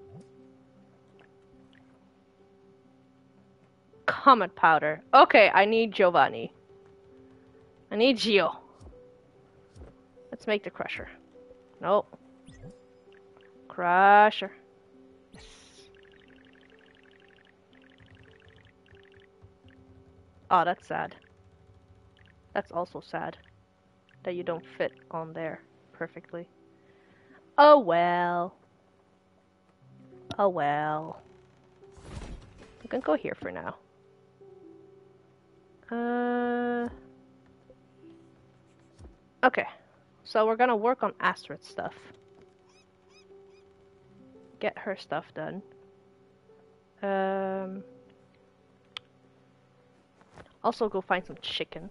Comet powder. Okay, I need Giovanni. I need Gio. Let's make the crusher. Nope. Crusher. Yes. Oh, that's sad. That's also sad. That you don't fit on there perfectly. Oh well. Oh well. I'm gonna go here for now. Uh. Okay. So we're gonna work on Astrid's stuff. Get her stuff done. Um. Also go find some chicken.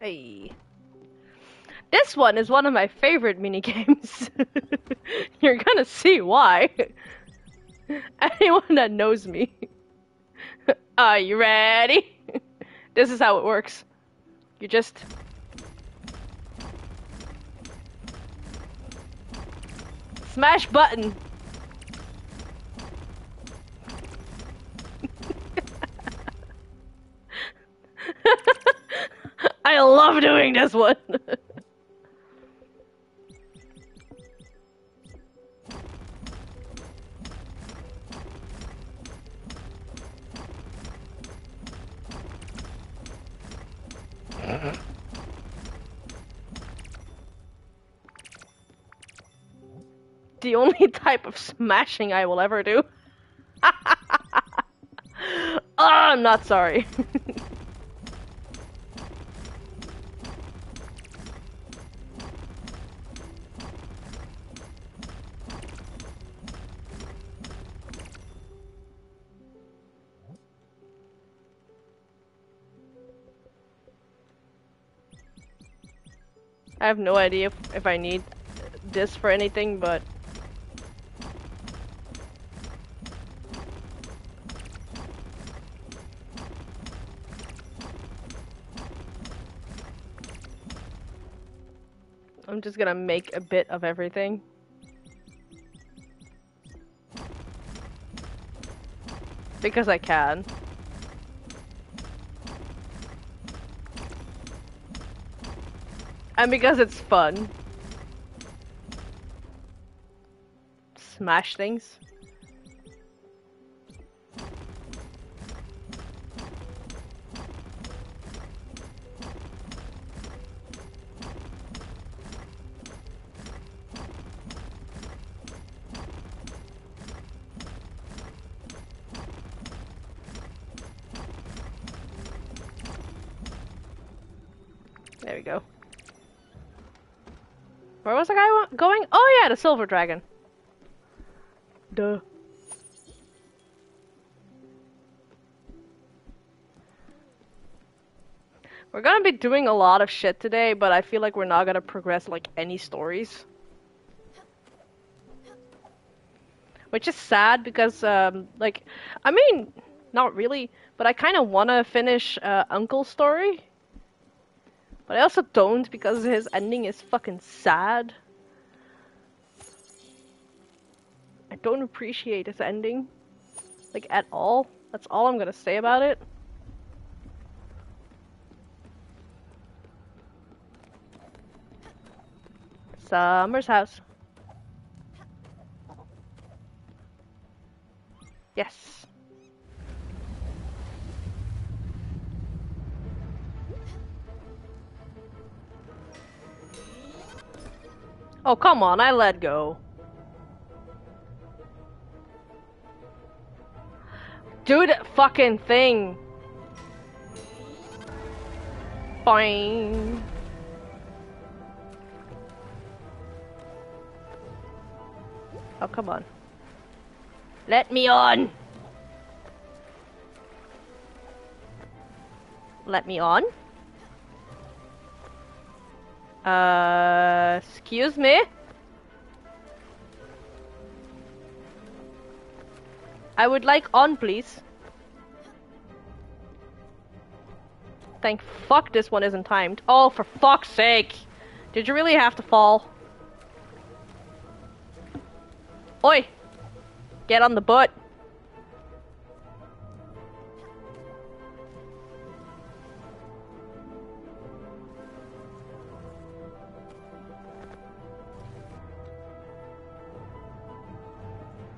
Hey. This one is one of my favorite mini games. [laughs] You're gonna see why. [laughs] Anyone that knows me. [laughs] Are you ready? this is how it works. You just smash button. I love doing this one. [laughs] the only type of smashing I will ever do. oh, [laughs] I'm not sorry. [laughs] I have no idea if, if I need this for anything, but... I'm just gonna make a bit of everything. Because I can. And because it's fun. Smash things. Yeah, the silver dragon. Duh. We're gonna be doing a lot of shit today, but I feel like we're not gonna progress like any stories. Which is sad because, um, like, I mean, not really, but I kind of want to finish uh, Uncle's story. But I also don't because his ending is fucking sad. I don't appreciate his ending. Like, at all. That's all I'm gonna say about it. Summer's house. Yes. Oh, come on, I let go. Do the fucking thing. Boing. Oh, come on. Let me on! Let me on? Uh, excuse me? I would like on, please. Thank fuck this one isn't timed. Oh, for fuck's sake! Did you really have to fall? Oi! Get on the butt!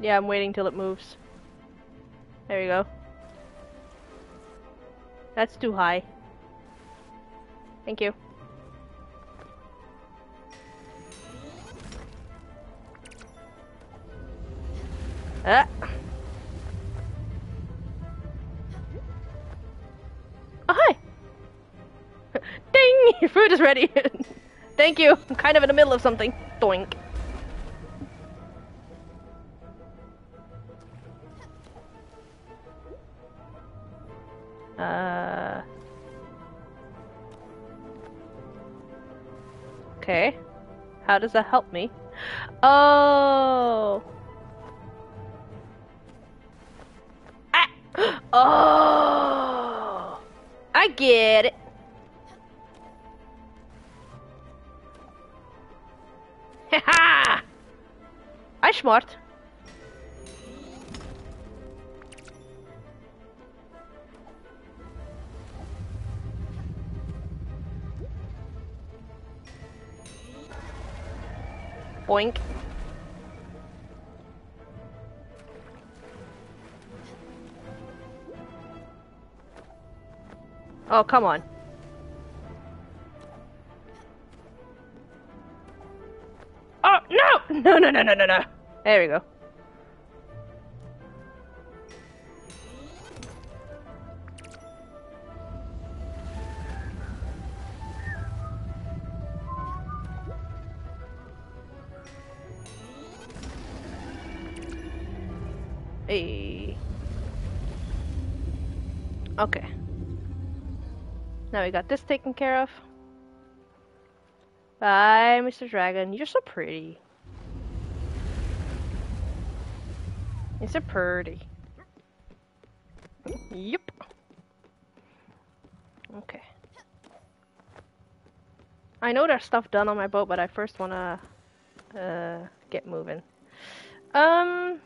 Yeah, I'm waiting till it moves. There you go. That's too high. Thank you. Ah. Oh, hi! [laughs] Ding! Your [laughs] food is ready! [laughs] Thank you! I'm kind of in the middle of something. Doink. Okay. How does that help me? Oh! Ah! [gasps] Oh! I get it. [laughs] Ha I smart. Boink. Oh, come on. Oh, no! [laughs] No, no, no, no, no, no. There we go. Hey. Okay. Now we got this taken care of. Bye, Mr. Dragon. You're so pretty. You're so pretty. Yep. Okay. I know there's stuff done on my boat, but I first wanna uh, get moving. Um.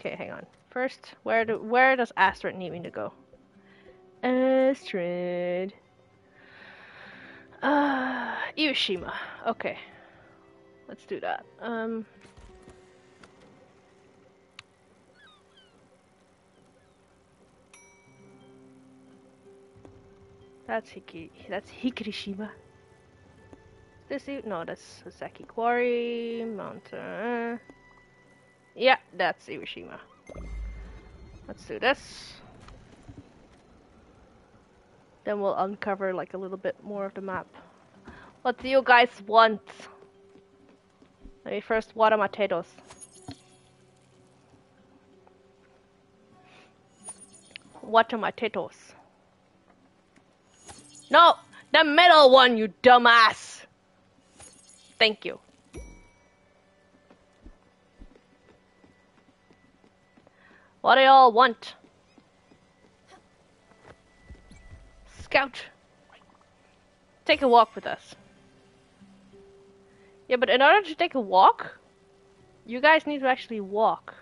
Okay, hang on. First, where do where does Astrid need me to go? Astrid. Uh, Iwashima. Okay. Let's do that. Um. That's Hiki. That's Hikirishima. This? No, that's Sasaki Quarry Mountain. Yeah, that's Iwashima. Let's do this. Then we'll uncover like a little bit more of the map. What do you guys want? Let me first water my potatoes. Water my potatoes. No! The middle one, you dumbass! Thank you. What do y'all want? Scout. Take a walk with us. Yeah, but in order to take a walk, you guys need to actually walk.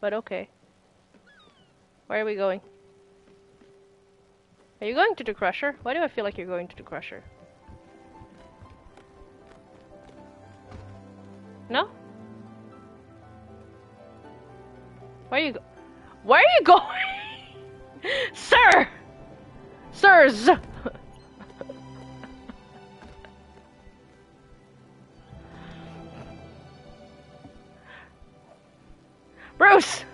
But okay. Where are we going? Are you going to the Crusher? Why do I feel like you're going to the Crusher? No? Where you go? Where are you going? [laughs] Sir! Sirs! [laughs] Bruce!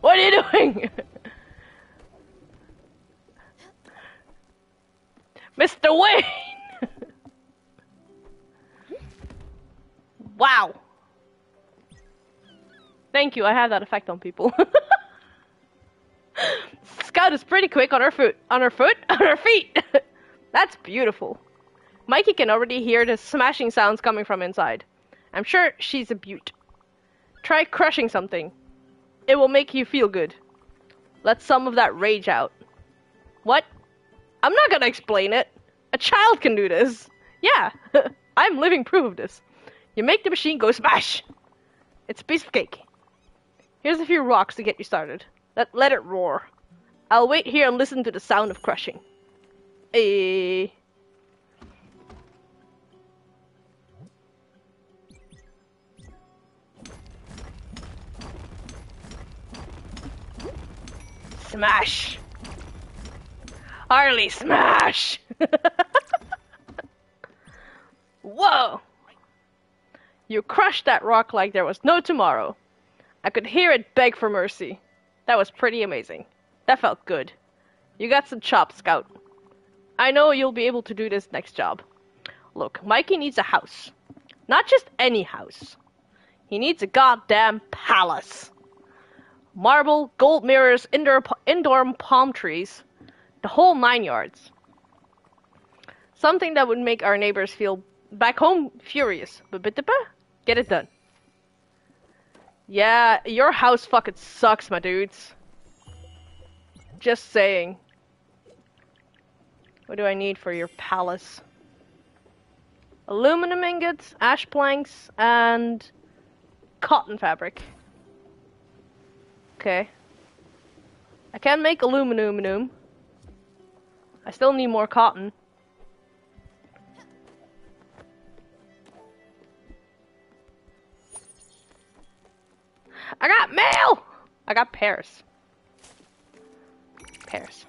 What are you doing? [laughs] Thank you, I have that effect on people. [laughs] Scout is pretty quick on her foot. On her foot? [laughs] On her feet! [laughs] That's beautiful. Mikey can already hear the smashing sounds coming from inside. I'm sure she's a beaut. Try crushing something. It will make you feel good. Let some of that rage out. What? I'm not gonna explain it. A child can do this. Yeah, I'm living proof of this. You make the machine go smash. It's a piece of cake. Here's a few rocks to get you started. Let, let it roar. I'll wait here and listen to the sound of crushing. Eh. Smash! Harley, smash! [laughs] Whoa! You crushed that rock like there was no tomorrow. I could hear it beg for mercy. That was pretty amazing. That felt good. You got some chops, Scout. I know you'll be able to do this next job. Look, Mikey needs a house. Not just any house. He needs a goddamn palace. Marble, gold mirrors, indoor, indoor palm trees, the whole nine yards. Something that would make our neighbors feel back home furious. But get it done. Yeah, your house fucking sucks, my dudes. Just saying. What do I need for your palace? Aluminum ingots, ash planks, and cotton fabric. Okay. I can make aluminum. I still need more cotton. I got mail! I got pears. Pears.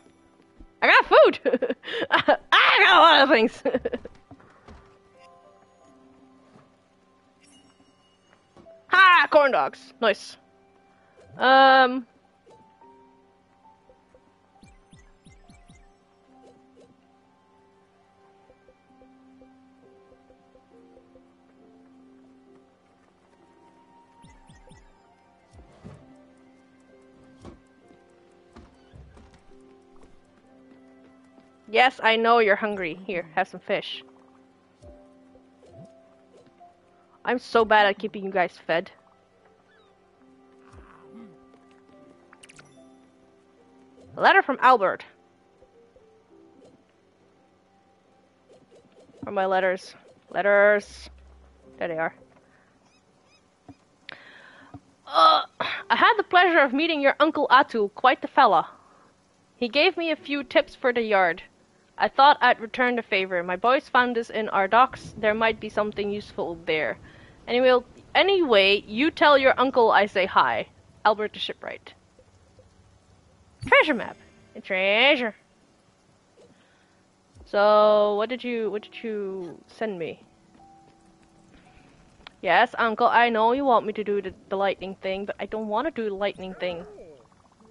I got food! [laughs] I got a lot of things! [laughs] ha! Corn dogs. Nice. Um... Yes, I know you're hungry. Here, have some fish. I'm so bad at keeping you guys fed. A letter from Albert. Where are my letters? Letters. There they are. Uh, I had the pleasure of meeting your Uncle Atul, quite the fella. He gave me a few tips for the yard. I thought I'd return the favor. My boys found this in our docks. There might be something useful there. Anyway, anyway, you tell your uncle I say hi. Albert the shipwright. Treasure map. A treasure. So, what did you what did you send me? Yes, uncle, I know you want me to do the, the lightning thing, but I don't want to do the lightning thing.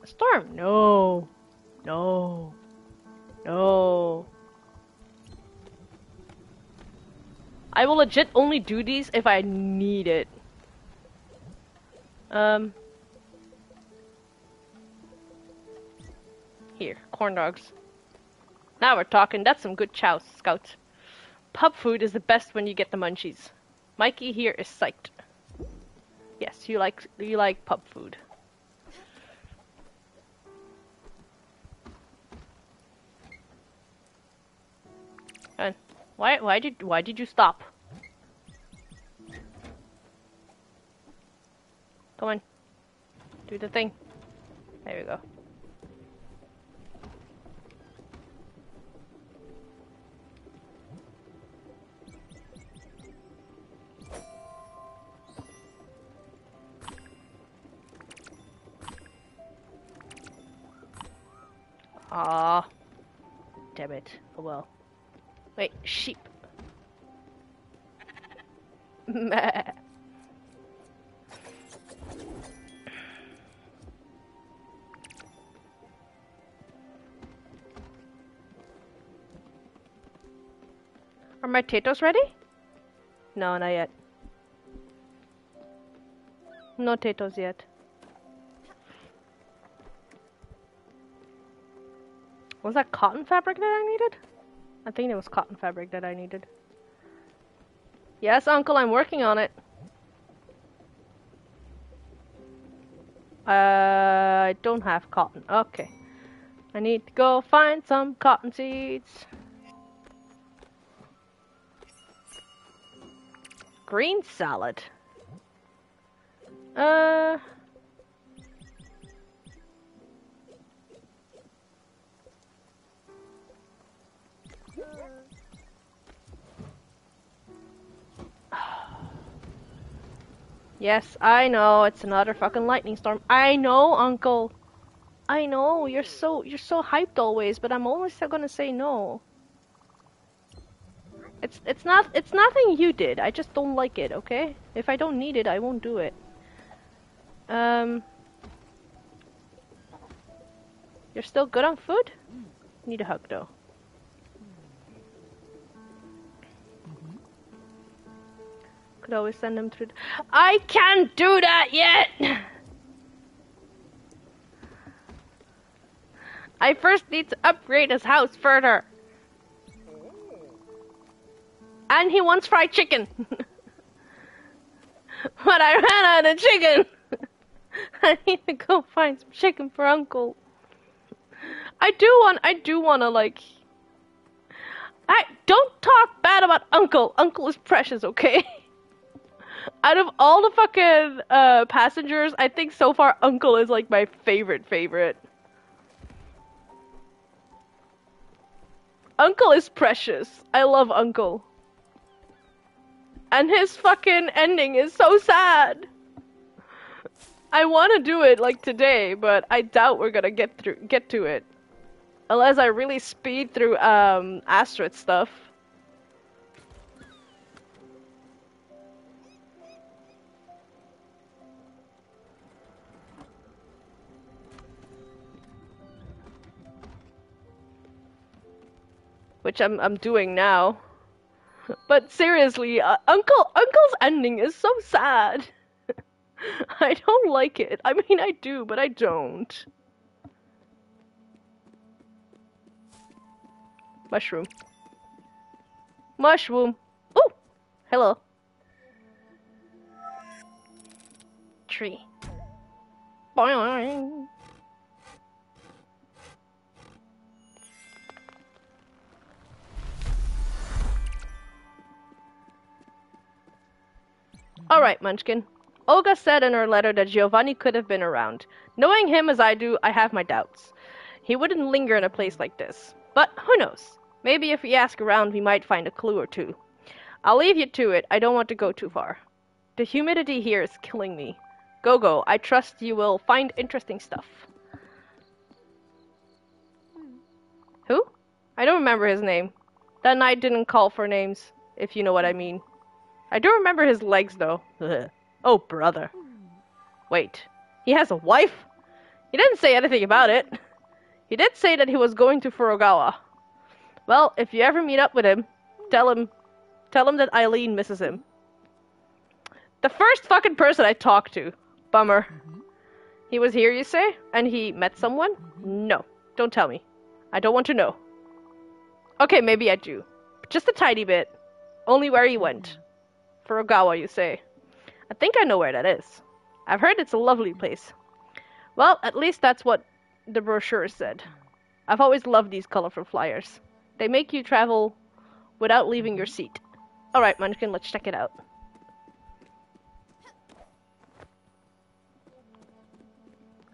A storm? No. No. No. I will legit only do these if I need it. Um. Here, corn dogs. Now we're talking. That's some good chow, Scout. Pub food is the best when you get the munchies. Mikey here is psyched. Yes, you like you like pub food. Why why did why did you stop? Come on. Do the thing. There we go. Ah, damn it. Oh well. Wait, sheep. Are my potatoes ready? No, not yet. No potatoes yet. Was that cotton fabric that I needed? I think it was cotton fabric that I needed. Yes, uncle, I'm working on it. Uh, I don't have cotton. Okay. I need to go find some cotton seeds. Green salad. Uh. Yes, I know, it's another fucking lightning storm. I know, uncle. I know, you're so you're so hyped always, but I'm always still gonna say no. It's it's not it's nothing you did. I just don't like it, okay? If I don't need it, I won't do it. Um You're still good on food? Need a hug though. Could always send them through. I can't do that yet! I first need to upgrade his house further. And he wants fried chicken. [laughs] but I ran out of chicken. [laughs] I need to go find some chicken for Uncle. I do want, I do want to like. I don't talk bad about Uncle. Uncle is precious, okay? [laughs] Out of all the fucking uh, passengers, I think so far Uncle is like my favorite favorite. Uncle is precious. I love Uncle. And his fucking ending is so sad. I want to do it like today, but I doubt we're gonna get through get to it, unless I really speed through um Astrid stuff. Which I'm I'm doing now. But seriously, uh, Uncle Uncle's ending is so sad. [laughs] I don't like it. I mean, I do, but I don't. Mushroom. Mushroom. Oh, hello. Tree. Boing. All right, Munchkin. Olga said in her letter that Giovanni could have been around. Knowing him as I do, I have my doubts. He wouldn't linger in a place like this. But who knows? Maybe if we ask around, we might find a clue or two. I'll leave you to it. I don't want to go too far. The humidity here is killing me. Go go. I trust you will find interesting stuff. Who? I don't remember his name. That night didn't call for names, if you know what I mean. I do remember his legs, though. [laughs] oh, brother. Wait, he has a wife? He didn't say anything about it. [laughs] He did say that he was going to Furogawa. Well, if you ever meet up with him, tell him, tell him that Eileen misses him. The first fucking person I talked to. Bummer. Mm-hmm. He was here, you say? And he met someone? Mm-hmm. No, don't tell me. I don't want to know. Okay, maybe I do. Just a tiny bit. Only where he went. Furogawa, you say? I think I know where that is. I've heard it's a lovely place. Well, at least that's what the brochure said. I've always loved these colorful flyers. They make you travel without leaving your seat. Alright, Munchkin, let's check it out.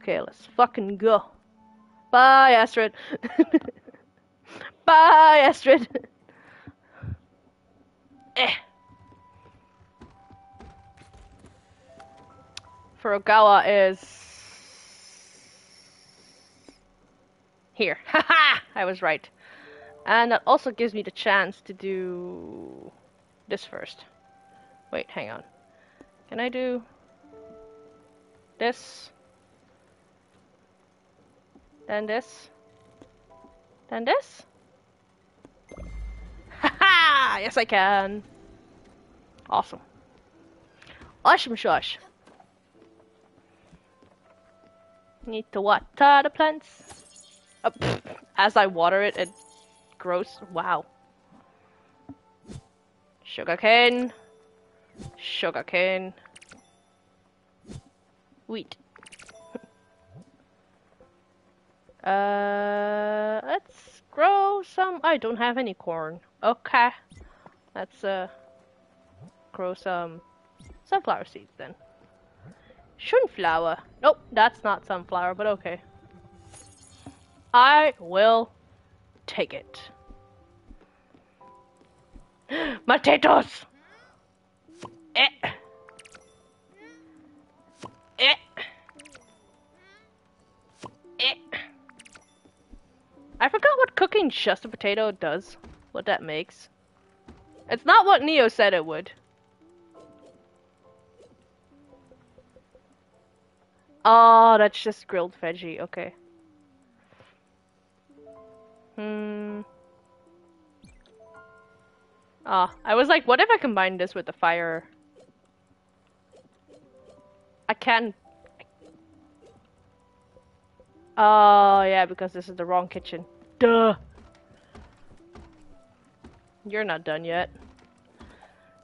Okay, let's fucking go. Bye, Astrid. [laughs] Bye, Astrid. [laughs] eh. Furogawa is Here. [laughs] Haha! I was right. And that also gives me the chance to do this first. Wait, hang on. Can I do this? Then this? Then this? Haha! yes, I can. Awesome. Awesome shush. Need to water the plants. Oh, as I water it, it grows. Wow. Sugarcane. Sugarcane. Wheat. [laughs] uh, let's grow some. I don't have any corn. Okay. Let's uh grow some sunflower seeds then. Sunflower. Nope, that's not sunflower, but okay. I will take it. [gasps] Potatoes! Eh. Eh. Eh. I forgot what cooking just a potato does. What that makes. It's not what Neo said it would. Oh, that's just grilled veggie. Okay. Hmm. Ah, oh, I was like, what if I combine this with the fire? I can. Oh, yeah, because this is the wrong kitchen. Duh. You're not done yet.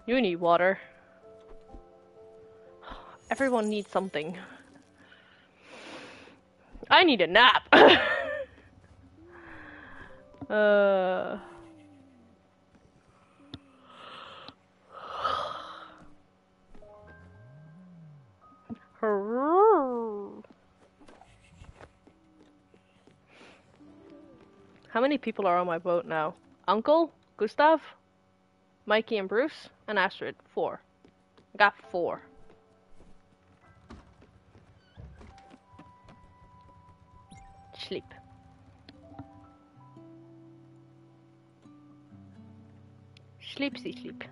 You need water. Everyone needs something. I need a nap. [laughs] uh. How many people are on my boat now? Uncle, Gustav, Mikey and Bruce, and Astrid. Four. I got four. Sleep. Sleepsy sleep.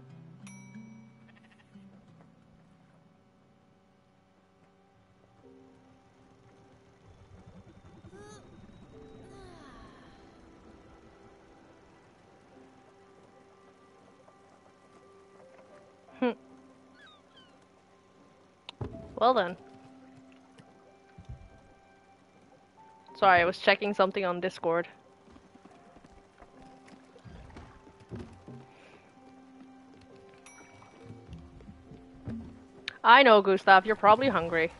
Hmm. Well then. Sorry, I was checking something on Discord. I know, Gustav, you're probably hungry.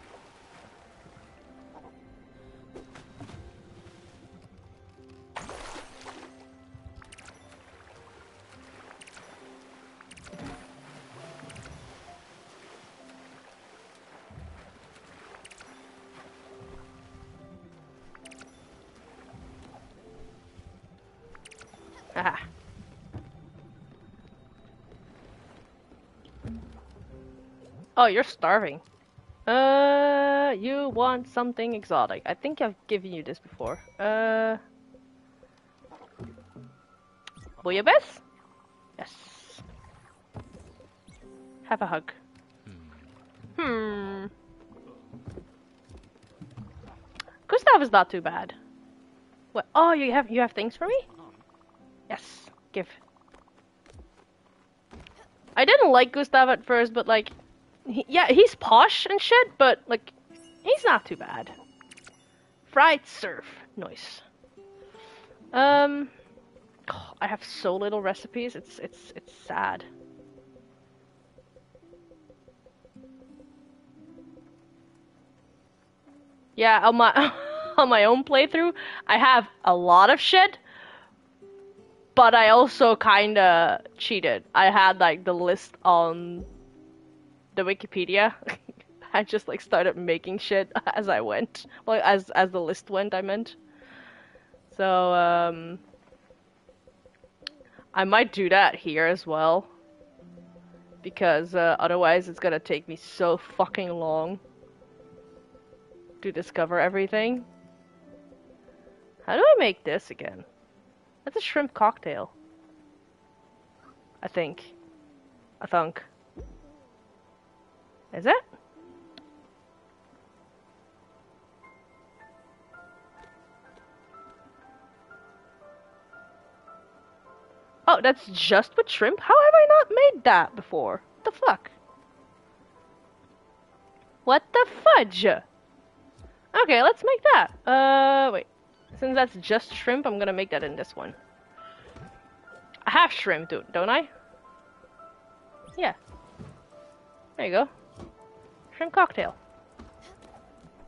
Oh, you're starving. Uh, you want something exotic. I think I've given you this before. Uh... Bouillabaisse? Yes. Have a hug. Hmm. Gustav is not too bad. What? Oh, you have you have things for me? Yes. Give. I didn't like Gustav at first, but like he, yeah, he's posh and shit, but like, he's not too bad. Fried surf, nice. Um, oh, [sighs] I have so little recipes. It's it's it's sad. Yeah, on my [laughs] on my own playthrough, I have a lot of shit, but I also kind of cheated. I had like the list on the Wikipedia. [laughs] I just like started making shit [laughs] as I went. Well, as as the list went, I meant. So um, I might do that here as well, because uh, otherwise it's gonna take me so fucking long to discover everything. How do I make this again? That's a shrimp cocktail. I think. I think. Is it? Oh, that's just with shrimp? How have I not made that before? What the fuck? What the fudge? Okay, let's make that. Uh, wait. Since that's just shrimp, I'm gonna make that in this one. I have shrimp, dude, don't I? Yeah. There you go. Shrimp cocktail.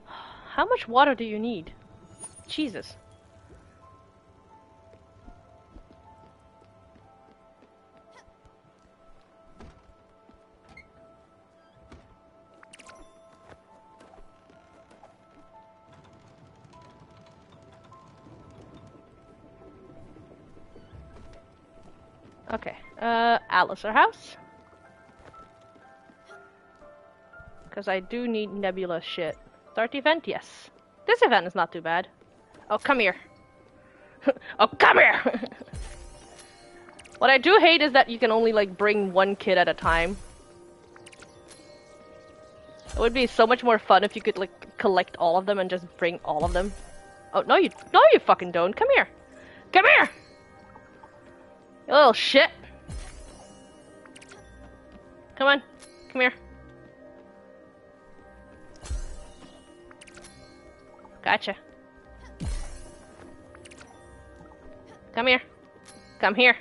How much water do you need? Jesus. Okay. Uh, Alistair House. Because I do need nebula shit. Start event, yes. This event is not too bad. Oh, come here. [laughs] oh, come here! [laughs] what I do hate is that you can only, like, bring one kid at a time. It would be so much more fun if you could, like, collect all of them and just bring all of them. Oh, no you- no you fucking don't. Come here! Come here! You little shit. Come on. Come here. Gotcha. Come here. Come here.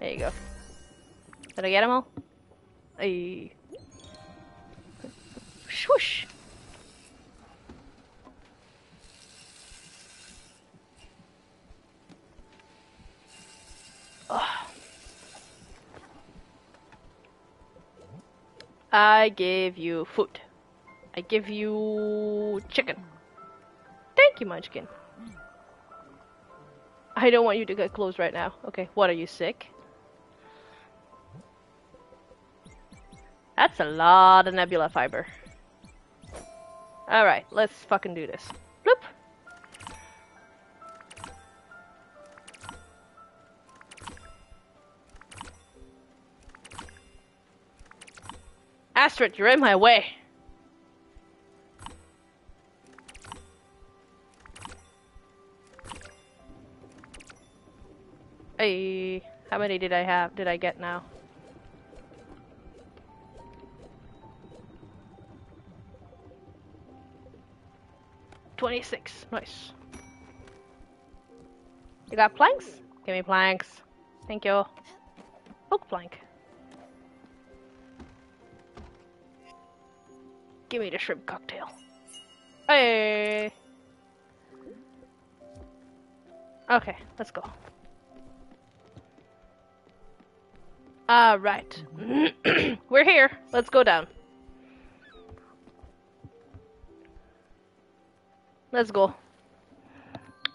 There you go. Did I get them all? Hey. Swoosh. I gave you food. I give you chicken. Thank you, Munchkin. I don't want you to get close right now. Okay, what are you sick? That's a lot of nebula fiber. Alright, let's fucking do this. Bloop. Astrid, you're in my way. Hey, how many did I have? Did I get now? Twenty-six. Nice. You got planks? Give me planks. Thank you. Oak plank. Give me the shrimp cocktail. Hey. Okay, let's go. Ah, Alright. [clears throat] We're here. Let's go down. Let's go.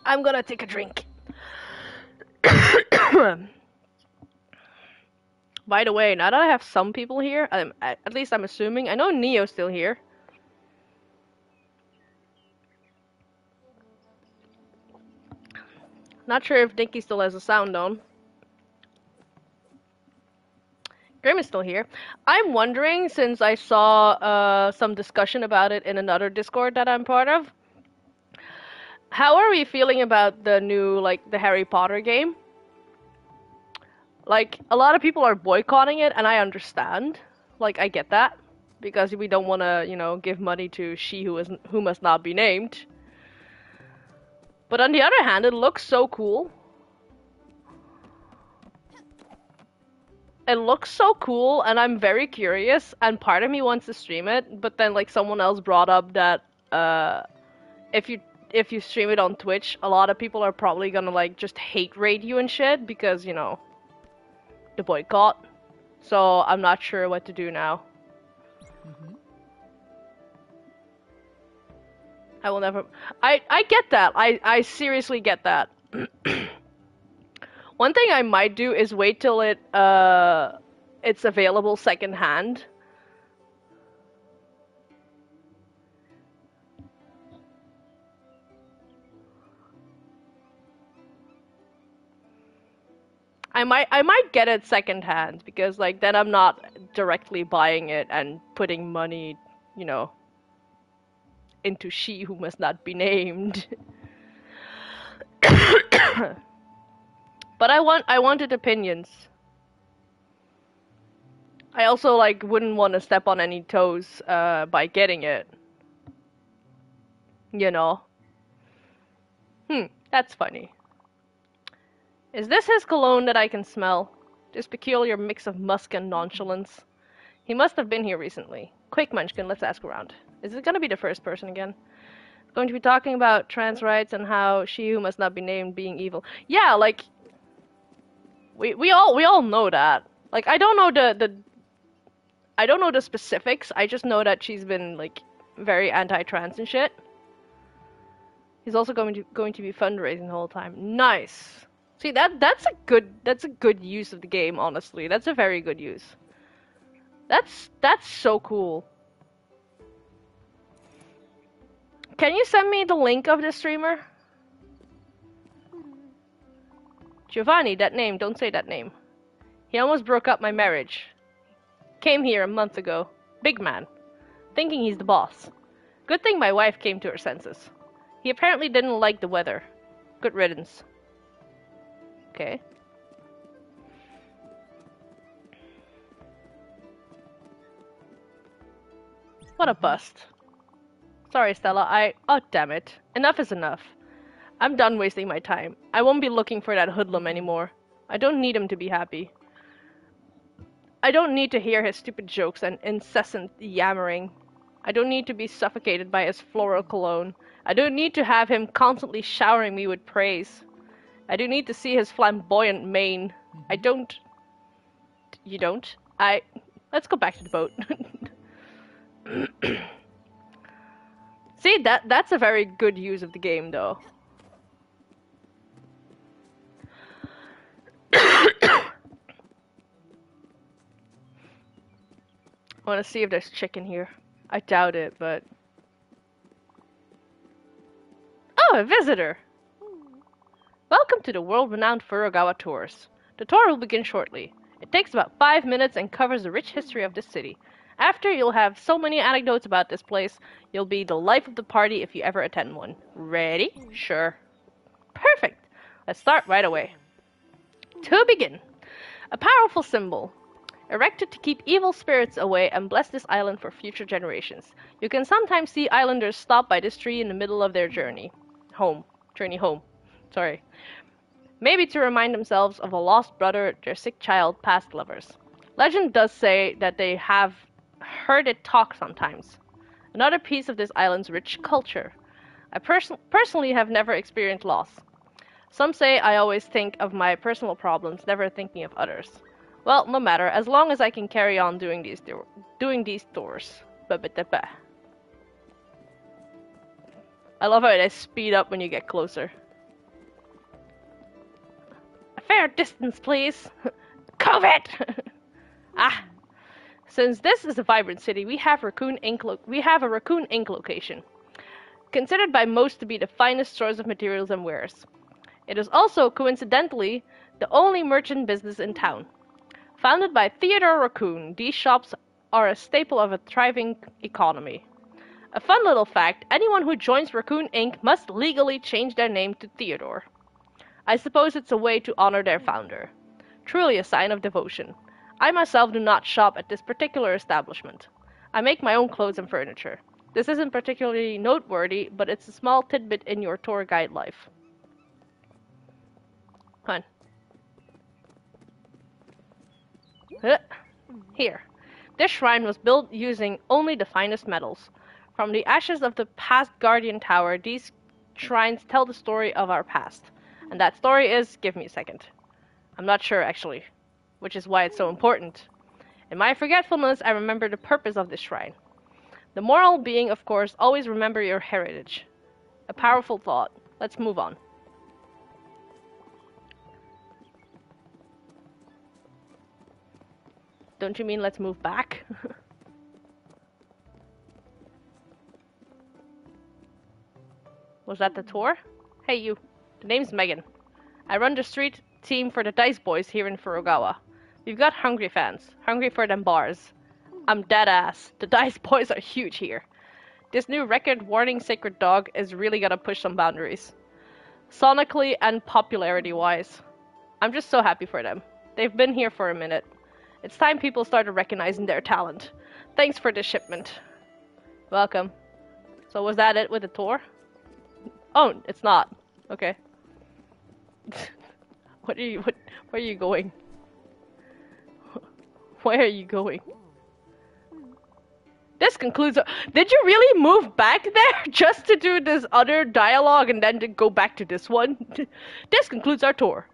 I'm gonna take a drink. [coughs] By the way, now that I have some people here, at at least I'm assuming, I know Neo's still here. Not sure if Dinky still has a sound on. Grim is still here. I'm wondering, since I saw uh, some discussion about it in another Discord that I'm part of, how are we feeling about the new, like, the Harry Potter game? Like, a lot of people are boycotting it, and I understand. Like, I get that. Because we don't want to, you know, give money to she who is who must not be named. But on the other hand, it looks so cool. It looks so cool, and I'm very curious. And part of me wants to stream it, but then like someone else brought up that uh, if you if you stream it on Twitch, a lot of people are probably gonna like just hate rate you and shit because you know the boycott. So I'm not sure what to do now. I will never. I I get that. I I seriously get that. [clears throat] One thing I might do is wait till it uh, it's available secondhand. I might I might get it secondhand because like then I'm not directly buying it and putting money, you know, into she who must not be named. [coughs] [coughs] but I want I wanted opinions. I also like wouldn't want to step on any toes uh, by getting it. You know. Hmm, that's funny. Is this his cologne that I can smell? This peculiar mix of musk and nonchalance. He must have been here recently. Quick, Munchkin, let's ask around. Is it gonna be the first person again? Going to be talking about trans rights and how she who must not be named being evil. Yeah, like we we all we all know that. Like I don't know the the I don't know the specifics. I just know that she's been like very anti-trans and shit. He's also going to going to be fundraising the whole time. Nice. See that that's a good that's a good use of the game. Honestly, that's a very good use. That's that's so cool. Can you send me the link of the streamer? Giovanni, that name. Don't say that name. He almost broke up my marriage. Came here a month ago. Big man. Thinking he's the boss. Good thing my wife came to her senses. He apparently didn't like the weather. Good riddance. Okay. What a bust. Sorry, Stella, I... Oh, damn it. Enough is enough. I'm done wasting my time. I won't be looking for that hoodlum anymore. I don't need him to be happy. I don't need to hear his stupid jokes and incessant yammering. I don't need to be suffocated by his floral cologne. I don't need to have him constantly showering me with praise. I don't need to see his flamboyant mane. I mm-hmm. don't. You don't? I. Let's go back to the boat. [clears throat] see, that that's a very good use of the game, though. I want to see if there's chicken here. I doubt it, but... Oh, a visitor! Welcome to the world-renowned Furogawa Tours. The tour will begin shortly. It takes about five minutes and covers the rich history of this city. After, you'll have so many anecdotes about this place, you'll be the life of the party if you ever attend one. Ready? Sure. Perfect! Let's start right away. To begin, a powerful symbol, erected to keep evil spirits away and bless this island for future generations. You can sometimes see islanders stop by this tree in the middle of their journey. Home. Journey home. Sorry. Maybe to remind themselves of a lost brother, their sick child, past lovers. Legend does say that they have heard it talk sometimes. Another piece of this island's rich culture. I pers- personally have never experienced loss. Some say I always think of my personal problems, never thinking of others. Well, no matter, as long as I can carry on doing these doing these tours. I love how they speed up when you get closer. A fair distance, please. [laughs] COVID. [laughs] ah. Since this is a vibrant city, we have Raccoon Inc we have a Raccoon Inc location, considered by most to be the finest source of materials and wares. It is also, coincidentally, the only merchant business in town. Founded by Theodore Raccoon, these shops are a staple of a thriving economy. A fun little fact anyone who joins Raccoon Inc. must legally change their name to Theodore. I suppose it's a way to honor their founder. Truly a sign of devotion. I myself do not shop at this particular establishment. I make my own clothes and furniture. This isn't particularly noteworthy, but it's a small tidbit in your tour guide life. Here. This shrine was built using only the finest metals. From the ashes of the past Guardian Tower, these shrines tell the story of our past. And that story is. Give me a second. I'm not sure, actually. Which is why it's so important. In my forgetfulness, I remember the purpose of this shrine. The moral being, of course, always remember your heritage. A powerful thought. Let's move on. Don't you mean let's move back? [laughs] Was that the tour? Hey you. The name's Megan. I run the street team for the Dice Boys here in Furogawa. We've got hungry fans, hungry for them bars. I'm dead ass. The Dice [laughs] Boys are huge here. This new record warning Sacred Dog is really gonna push some boundaries. Sonically and popularity wise. I'm just so happy for them. They've been here for a minute. It's time people started recognizing their talent. Thanks for the shipment. Welcome. So was that it with the tour? Oh, it's not. Okay. [laughs] what are you what where are you going? [laughs] Where are you going? This concludes. Did you really move back there [laughs] just to do this other dialogue and then to go back to this one? this concludes our tour.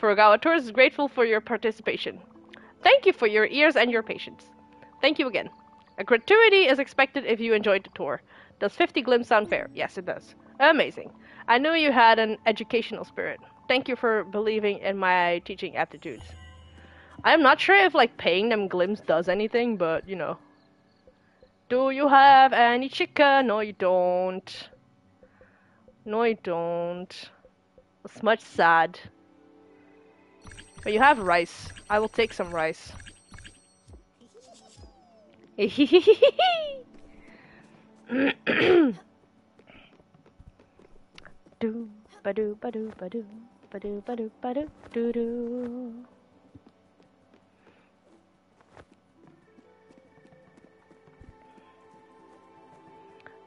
Furogawa Tours is grateful for your participation. Thank you for your ears and your patience. Thank you again. A gratuity is expected if you enjoyed the tour. Does 50 glims sound fair? Yes, it does. Amazing. I knew you had an educational spirit. Thank you for believing in my teaching aptitudes. I'm not sure if like paying them glims does anything, but you know. Do you have any chicken? No, you don't. No, you don't. It's much sad. But you have rice. I will take some rice. do ba do ba do ba do ba do ba do ba do do do.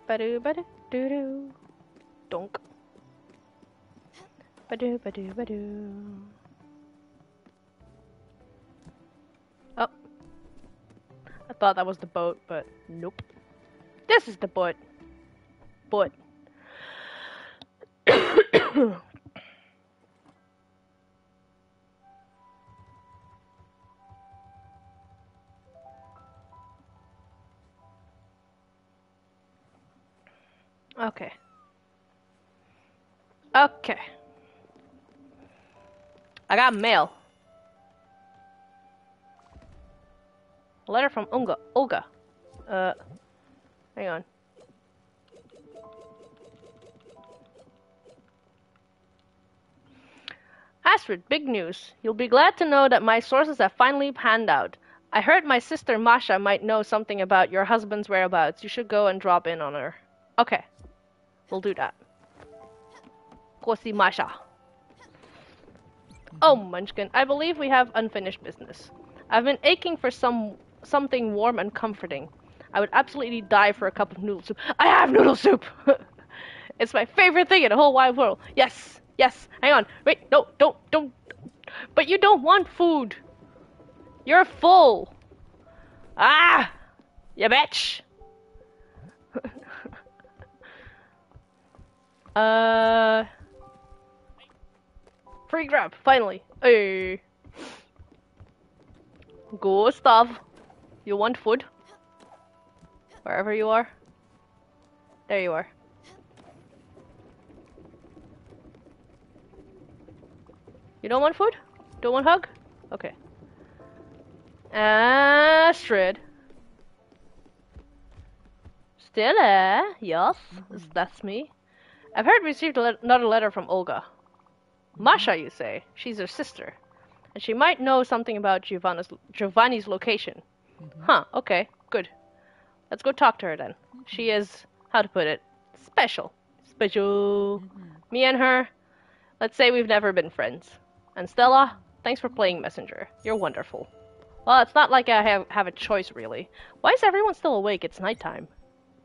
Ba do ba do do do. Donk. Ba do ba do ba do. Thought that was the boat, but nope. This is the boat. Boat. [coughs] okay. Okay. I got mail. A letter from Olga. Olga. Uh, hang on. Astrid, big news. You'll be glad to know that my sources have finally panned out. I heard my sister Masha might know something about your husband's whereabouts. You should go and drop in on her. Okay. We'll do that. Go see Masha. Oh, Munchkin, I believe we have unfinished business. I've been aching for some something warm and comforting. I would absolutely die for a cup of noodle soup. I have noodle soup! [laughs] it's my favorite thing in the whole wide world. Yes, yes. Hang on. Wait, no, don't, don't. But you don't want food. You're full. Ah! You bitch! [laughs] uh. Free grab, finally. Hey. Gustav. You want food? Wherever you are. There you are. You don't want food? Don't want hug? Okay. Astrid. Still there? Yes, mm-hmm. that's me. I've heard we received le another letter from Olga. Masha, mm-hmm. you say? She's her sister. And she might know something about Giovanna's, Giovanni's location. Mm-hmm. Huh, okay, good. Let's go talk to her then. Mm-hmm. She is, how to put it, special. Special. Mm-hmm. Me and her, let's say we've never been friends. And Stella, thanks for playing messenger. You're wonderful. Well, it's not like I have, have a choice, really. Why is everyone still awake? It's nighttime.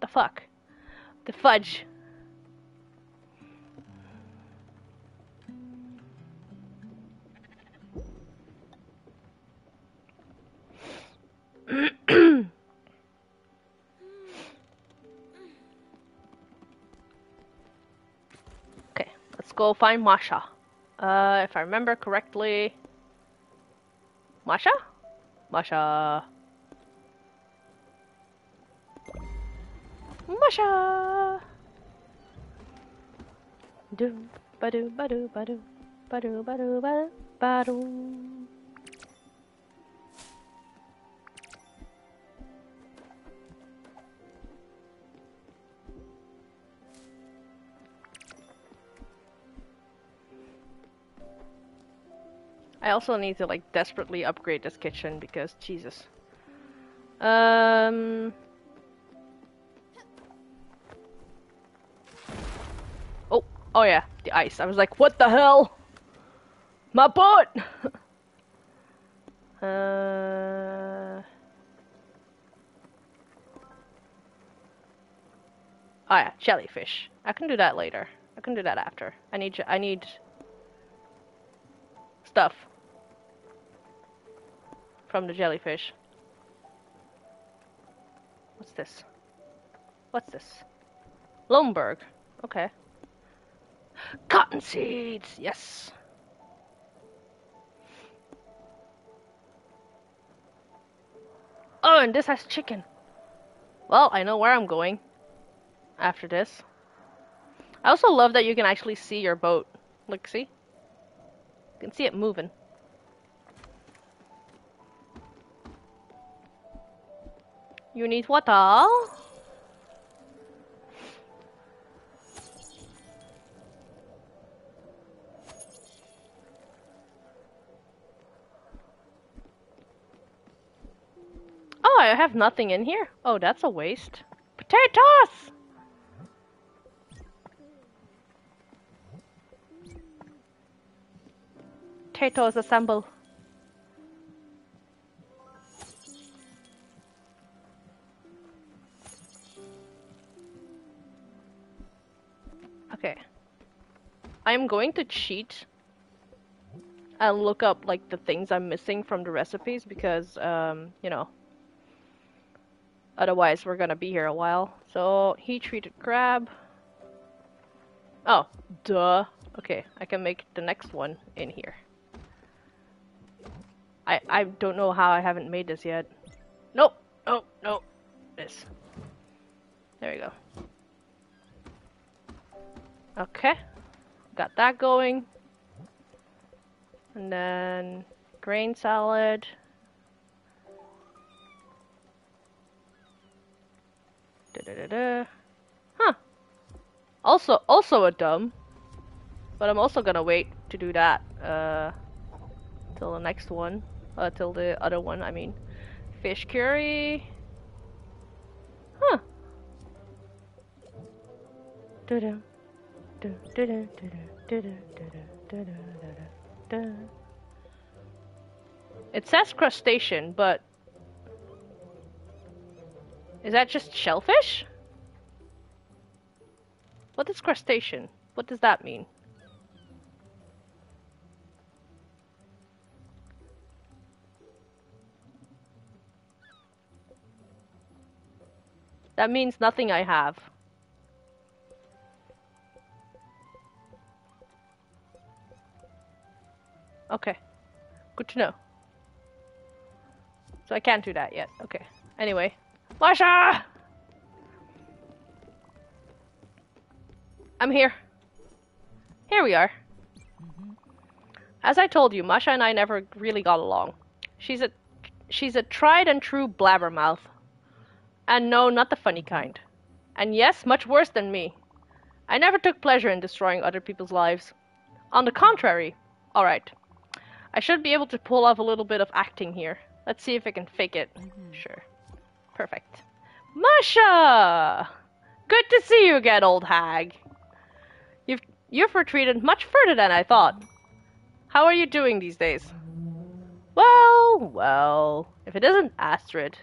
The fuck? The fudge. [clears throat] okay, let's go find Masha. Uh, if I remember correctly. Masha? Masha. Masha. Do ba do ba do ba do ba I also need to like desperately upgrade this kitchen because Jesus. Um. Oh, oh yeah, the ice. I was like, what the hell? My boat! [laughs] uh. Oh yeah, jellyfish. I can do that later. I can do that after. I need I need stuff from the jellyfish. What's this? What's this? Lomberg. Okay. Cotton seeds. Yes. Oh, and this has chicken. Well, I know where I'm going after this. I also love that you can actually see your boat. Look, see? You can see it moving. You need water? Oh, I have nothing in here. Oh, that's a waste. Potatoes! Potatoes assemble. Okay. I'm going to cheat and look up like the things I'm missing from the recipes because um, you know, otherwise we're gonna be here a while. So heat treated crab. Oh, duh. Okay, I can make the next one in here. I I don't know how I haven't made this yet. Nope. Nope. Nope. This. There we go. Okay. Got that going. And then grain salad. Da -da -da huh. Also, also a dumb. But I'm also gonna wait to do that, uh, till the next one. Uh, till the other one, I mean. Fish curry. Huh. Da -da. It says crustacean, but is that just shellfish? What is crustacean? What does that mean? That means nothing I have. Okay. Good to know. So I can't do that yet. Okay. Anyway. Masha! I'm here. Here we are. As I told you, Masha and I never really got along. She's a she's a tried and true blabbermouth. And no, not the funny kind. And yes, much worse than me. I never took pleasure in destroying other people's lives. On the contrary. Alright. I should be able to pull off a little bit of acting here. Let's see if I can fake it. Mm-hmm. Sure. Perfect. Masha! Good to see you again, old hag. You've you've retreated much further than I thought. How are you doing these days? Well, well, if it isn't Astrid.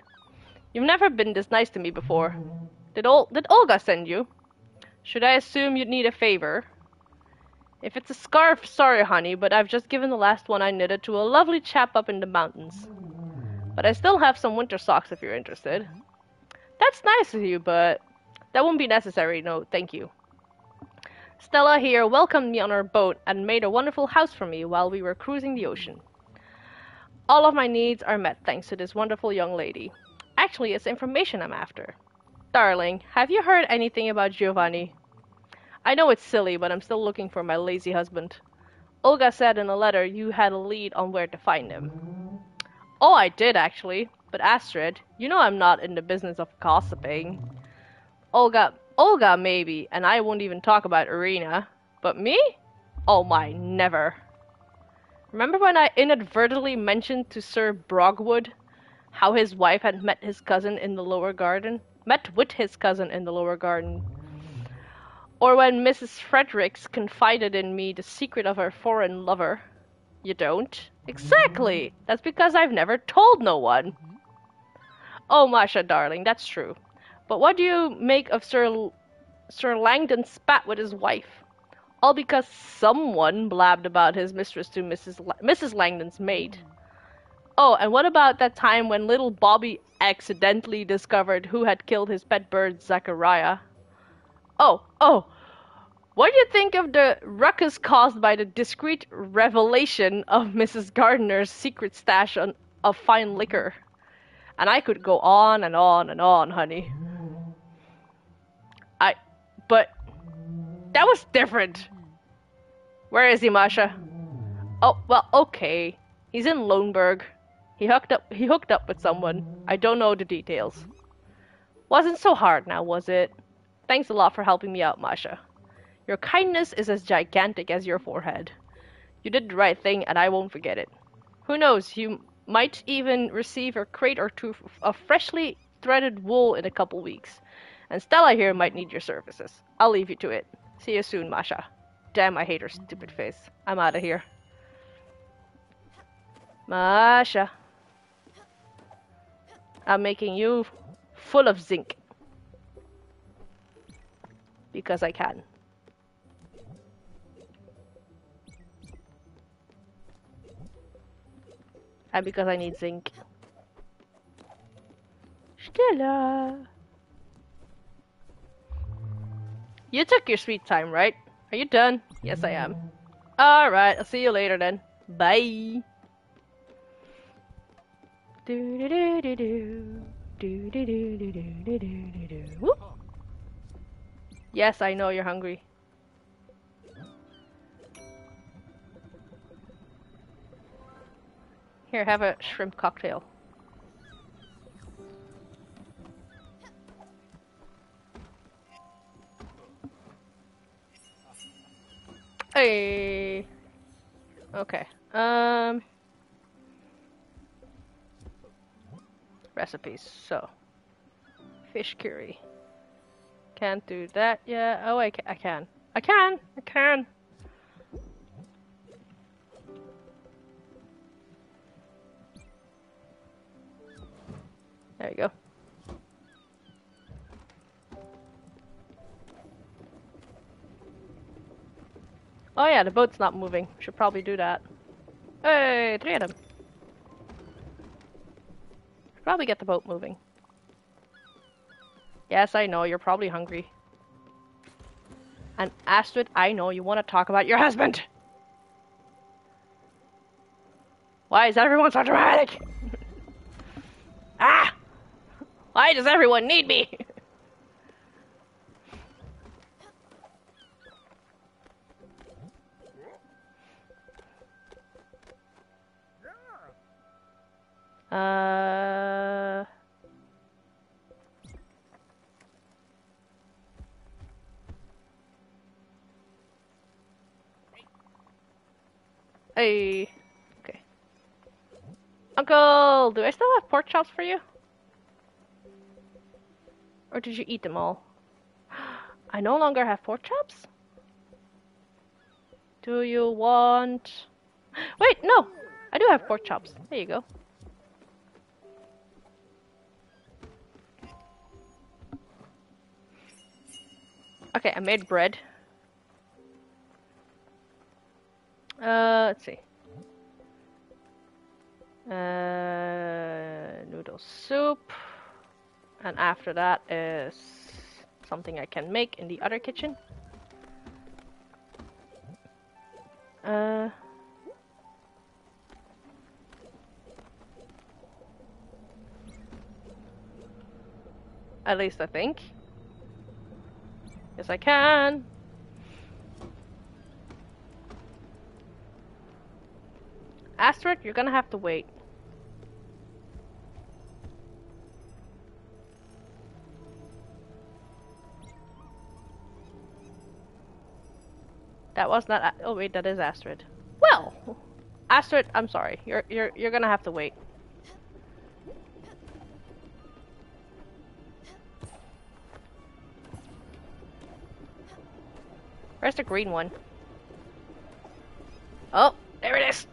You've never been this nice to me before. Did, Ol- did Olga send you? Should I assume you'd need a favor? If it's a scarf, sorry, honey, but I've just given the last one I knitted to a lovely chap up in the mountains. But I still have some winter socks if you're interested. That's nice of you, but that won't be necessary, no, thank you. Stella here welcomed me on her boat and made a wonderful house for me while we were cruising the ocean. All of my needs are met thanks to this wonderful young lady. Actually, it's information I'm after. Darling, have you heard anything about Giovanni? I know it's silly, but I'm still looking for my lazy husband. Olga said in a letter you had a lead on where to find him. Oh, I did actually. But Astrid, you know I'm not in the business of gossiping. Olga, Olga maybe, and I won't even talk about Irina. But me? Oh my, never. Remember when I inadvertently mentioned to Sir Brogwood how his wife had met his cousin in the lower garden? Met with his cousin in the lower garden. Or when Mrs. Fredericks confided in me the secret of her foreign lover. You don't? Exactly! That's because I've never told no one. Oh, Masha, darling, that's true. But what do you make of Sir Sir Langdon's spat with his wife? All because someone blabbed about his mistress to Mrs. Mrs. Langdon's maid. Oh, and what about that time when little Bobby accidentally discovered who had killed his pet bird Zachariah? Oh, oh. What do you think of the ruckus caused by the discreet revelation of Mrs. Gardner's secret stash on, of fine liquor? And I could go on and on and on, honey. I, but that was different. Where is he, Masha? Oh, well, okay. He's in Lomberg. He hooked up. He hooked up with someone. I don't know the details. Wasn't so hard now, was it? Thanks a lot for helping me out, Masha. Your kindness is as gigantic as your forehead. You did the right thing, and I won't forget it. Who knows? You might even receive a crate or two of freshly threaded wool in a couple weeks. And Stella here might need your services. I'll leave you to it. See you soon, Masha. Damn, I hate her stupid face. I'm out of here. Masha. I'm making you full of zinc. Because I can. And because I need zinc. Stella. You took your sweet time, right? Are you done? Yes, I am. Alright, I'll see you later then. Bye. Do do do do do. Do do do do do do do do. Yes, I know you're hungry. Here, have a shrimp cocktail. Hey. Okay. Um. Recipes. So. Fish curry. Can't do that yet. Oh, I, ca I can. I can. I can. There you go. Oh yeah, the boat's not moving. Should probably do that. Hey, three of them. Should probably get the boat moving. Yes, I know, you're probably hungry. And Astrid, I know you want to talk about your husband! Why is everyone so dramatic? [laughs] ah! Why does everyone need me? [laughs] uh... Hey. Okay. Uncle, do I still have pork chops for you? Or did you eat them all? [gasps] I no longer have pork chops? Do you want... Wait, no! I do have pork chops. There you go. Okay, I made bread. Uh, let's see. Uh, noodle soup. And after that is something I can make in the other kitchen. Uh, at least I think. Yes, I can. Astrid, you're gonna have to wait. That was not. Oh wait, that is Astrid. Well, Astrid, I'm sorry. You're you're you're gonna have to wait. Where's the green one? Oh, there it is.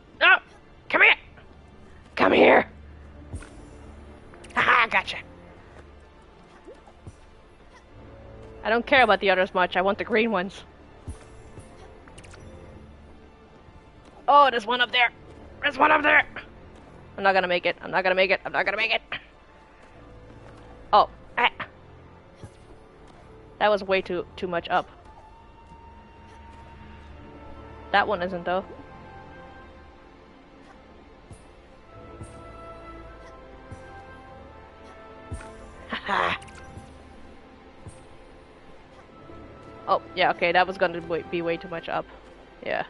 I don't care about the others much. I want the green ones. Oh, there's one up there. There's one up there. I'm not gonna make it. I'm not gonna make it. I'm not gonna make it. Oh, ah. that was way too too much up. That one isn't though. Yeah, okay, that was gonna be way too much up. Yeah.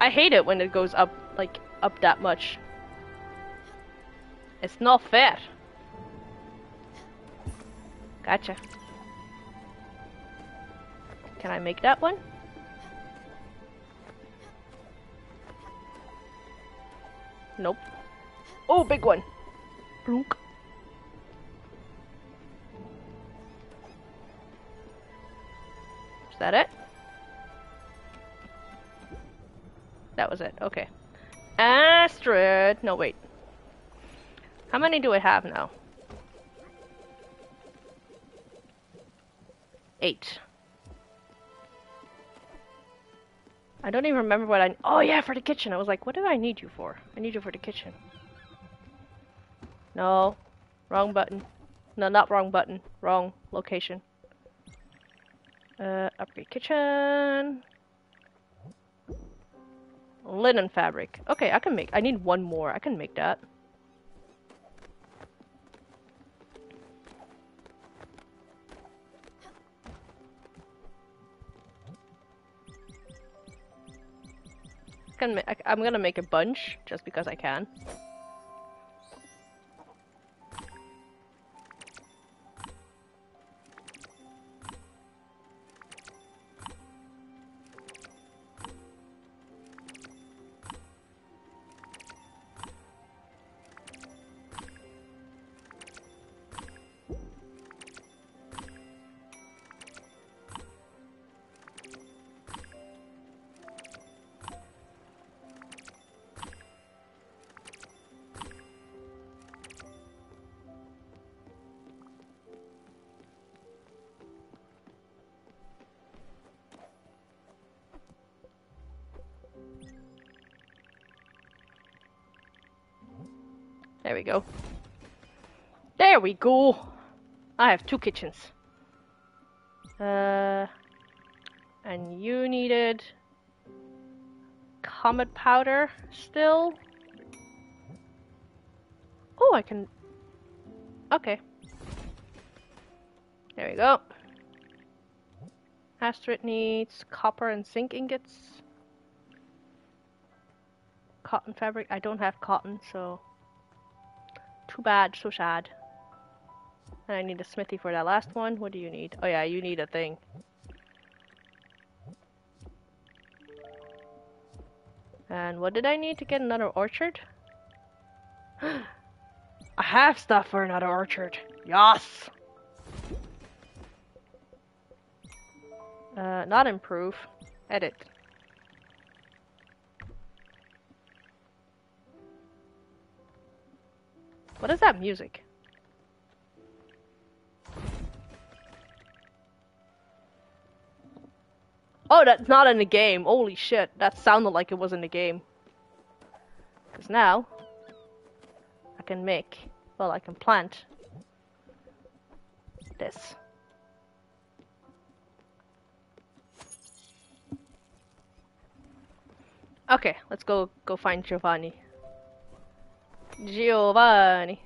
I hate it when it goes up, like, up that much. It's not fair. Gotcha. Can I make that one? Nope. Oh, big one. Blunk. That it? That was it. Okay. Astrid. No, wait. How many do I have now? Eight. I don't even remember what I... Oh, yeah, for the kitchen. I was like, what do I need you for? I need you for the kitchen. No. Wrong button. No, not wrong button. Wrong location. Uh, upgrade kitchen. Linen fabric. Okay, I can make- I need one more. I can make that. I I'm gonna make a bunch, just because I can. There we go. There we go! I have two kitchens. Uh, and you needed comet powder still. Oh, I can. Okay. There we go. Astrid needs copper and zinc ingots. Cotton fabric. I don't have cotton, so too bad, so sad. And I need a smithy for that last one. What do you need? Oh yeah, you need a thing. And what did I need to get another orchard? [gasps] I have stuff for another orchard. Yes! Uh, not improve. Edit. What is that music? Oh, that's not in the game. Holy shit. That sounded like it was in the game. Because now, I can make, well, I can plant this. Okay, let's go go find Giovanni. Giovanni.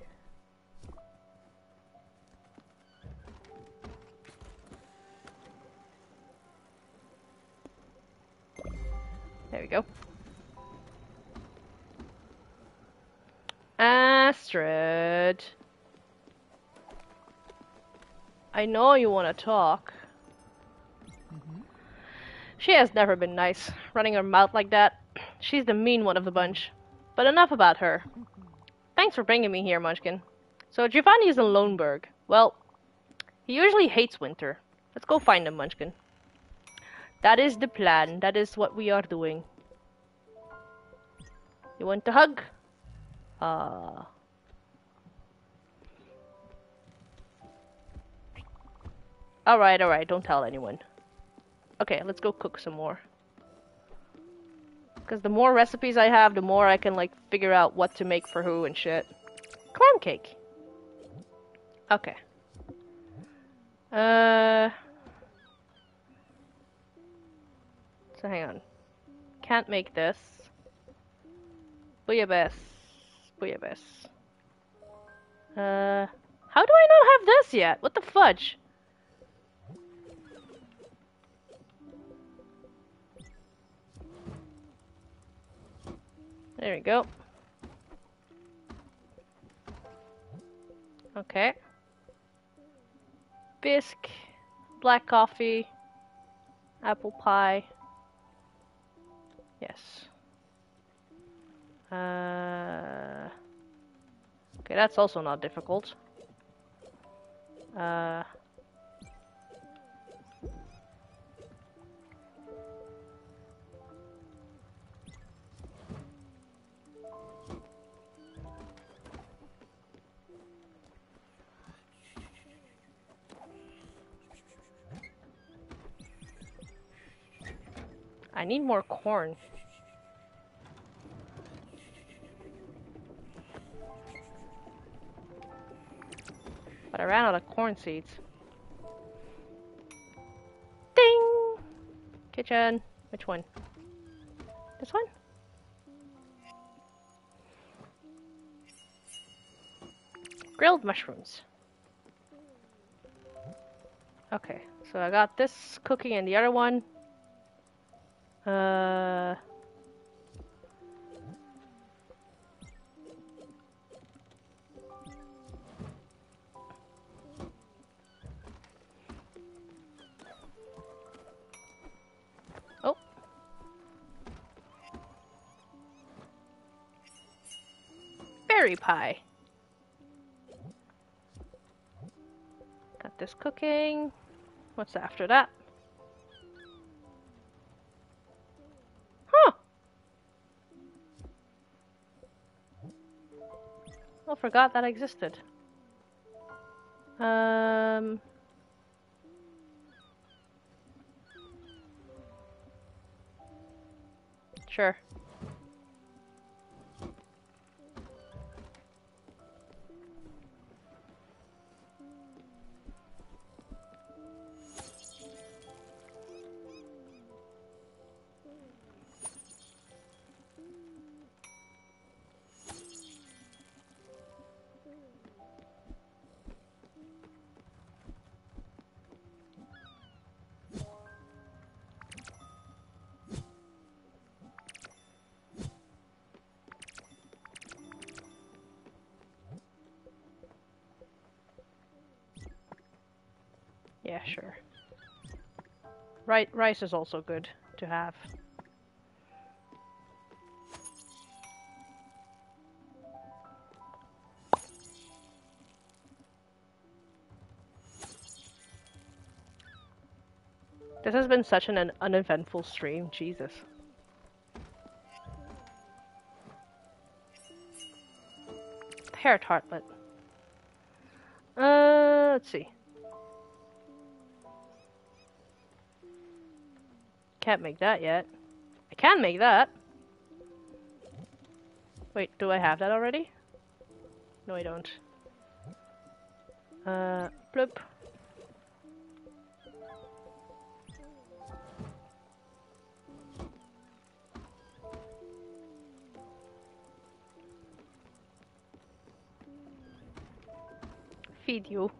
There we go. Astrid. I know you want to talk. Mm -hmm. She has never been nice, running her mouth like that. She's the mean one of the bunch. But enough about her. Thanks for bringing me here, Munchkin. So Giovanni is in Lomberg. Well, he usually hates winter. Let's go find him, Munchkin. That is the plan. That is what we are doing. You want to hug? Ah. Uh... Alright, alright, don't tell anyone. Okay, let's go cook some more. Because the more recipes I have, the more I can, like, figure out what to make for who and shit. Clam cake. Okay. Uh... So hang on. Can't make this. Bouillabaisse. Bouillabaisse. Uh... How do I not have this yet? What the fudge? There we go. Okay. Bisque, black coffee, apple pie. Yes. Uh, okay, that's also not difficult. Uh, I need more corn. But I ran out of corn seeds. Ding! Kitchen. Which one? This one? Grilled mushrooms. Okay, so I got this cooking and the other one uh... Oh. Berry pie. Got this cooking. What's after that? Forgot that existed. Um... Sure. Right, rice is also good to have. This has been such an uneventful stream, Jesus. Hair tartlet. Uh, let's see. Can't make that yet. I can make that. Wait, do I have that already? No, I don't. Uh, bloop. Feed you.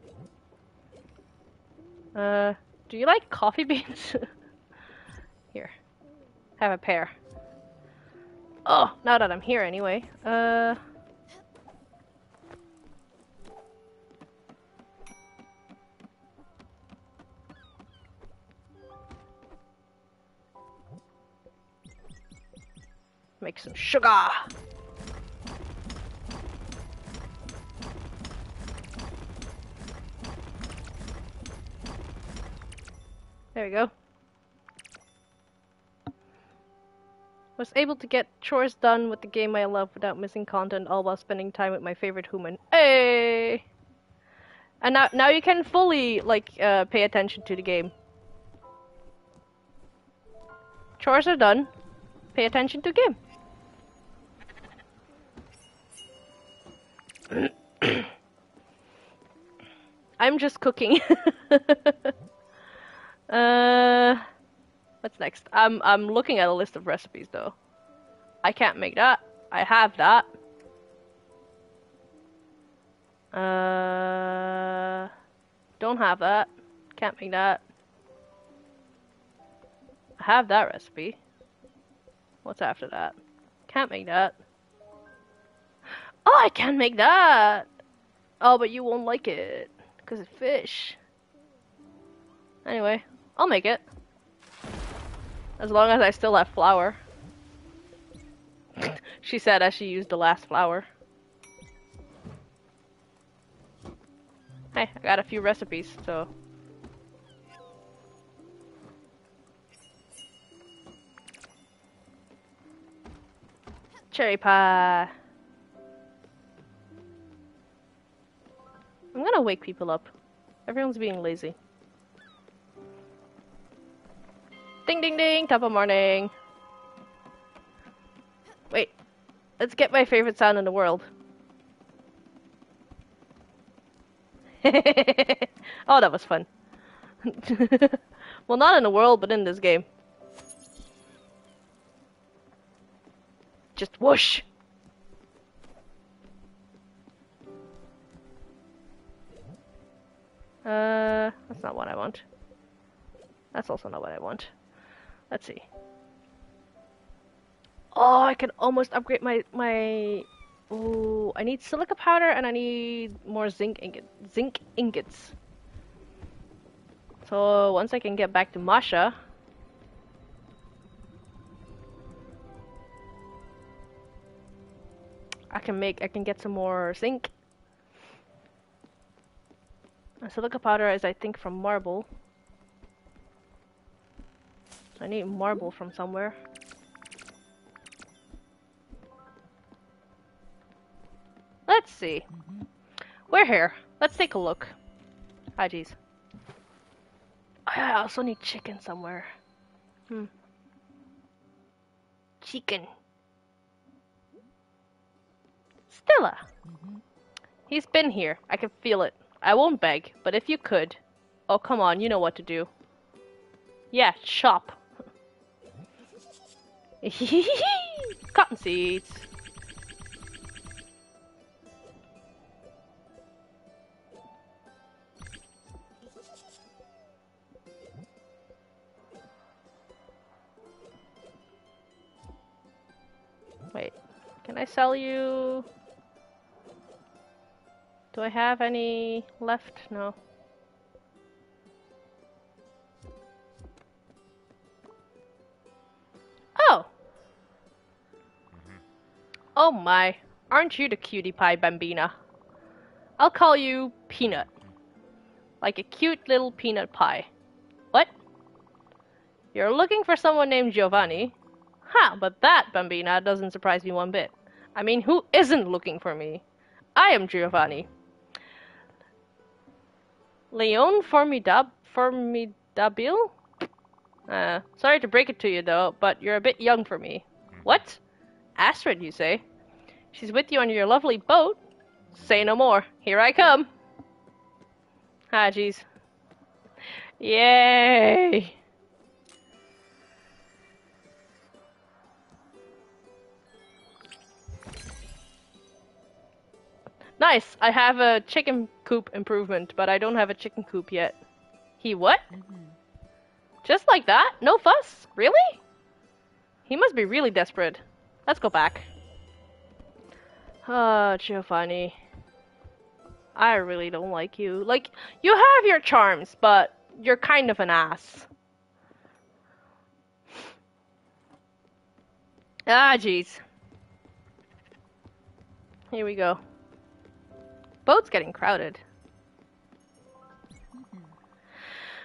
Uh, do you like coffee beans? [laughs] Here. Have a pair. Oh, now that I'm here anyway. Uh... make some sugar. There we go. Was able to get chores done with the game I love without missing content, all while spending time with my favorite human. Hey! And now, now you can fully like uh, pay attention to the game. Chores are done. Pay attention to game. [coughs] I'm just cooking. [laughs] uh, what's next? I'm I'm looking at a list of recipes though. I can't make that. I have that. Uh, don't have that. Can't make that. I have that recipe. What's after that? Can't make that. Oh, I can make that! Oh, but you won't like it. Because it's fish. Anyway, I'll make it. As long as I still have flour. [laughs] she said as she used the last flour. Hey, I got a few recipes, so... Cherry pie! I'm gonna wake people up. Everyone's being lazy. Ding ding ding, top of morning. Wait, let's get my favorite sound in the world. [laughs] oh, that was fun. [laughs] well, not in the world, but in this game. Just whoosh! Uh, that's not what I want. That's also not what I want. Let's see. Oh, I can almost upgrade my my Ooh, I need silica powder and I need more zinc ingot, zinc ingots. So once I can get back to Masha, I can make, I can get some more zinc. Silica powder is, I think, from marble. I need marble from somewhere. Let's see. We're here. Let's take a look. Ah, jeez. Oh, I also need chicken somewhere. Hmm. Chicken. Stella. He's been here. I can feel it. I won't beg, but if you could. Oh, come on, you know what to do. Yeah, chop. [laughs] Cotton seeds. Wait, can I sell you? Do I have any left? No. Oh my, aren't you the cutie pie bambina? I'll call you Peanut. Like a cute little peanut pie. What? You're looking for someone named Giovanni? Ha, but that, Bambina, doesn't surprise me one bit. I mean, who isn't looking for me? I am Giovanni. Leon Formidab Formidabile? Uh, sorry to break it to you though, but you're a bit young for me. What? Astrid, you say? She's with you on your lovely boat? Say no more. Here I come. Ah, jeez. Yay! Nice. I have a chicken coop improvement, but I don't have a chicken coop yet. He what? Just like that? No fuss? Really? He must be really desperate. Let's go back. Oh, Giovanni. I really don't like you. Like, you have your charms, but you're kind of an ass. Ah, jeez. Here we go. Boat's getting crowded.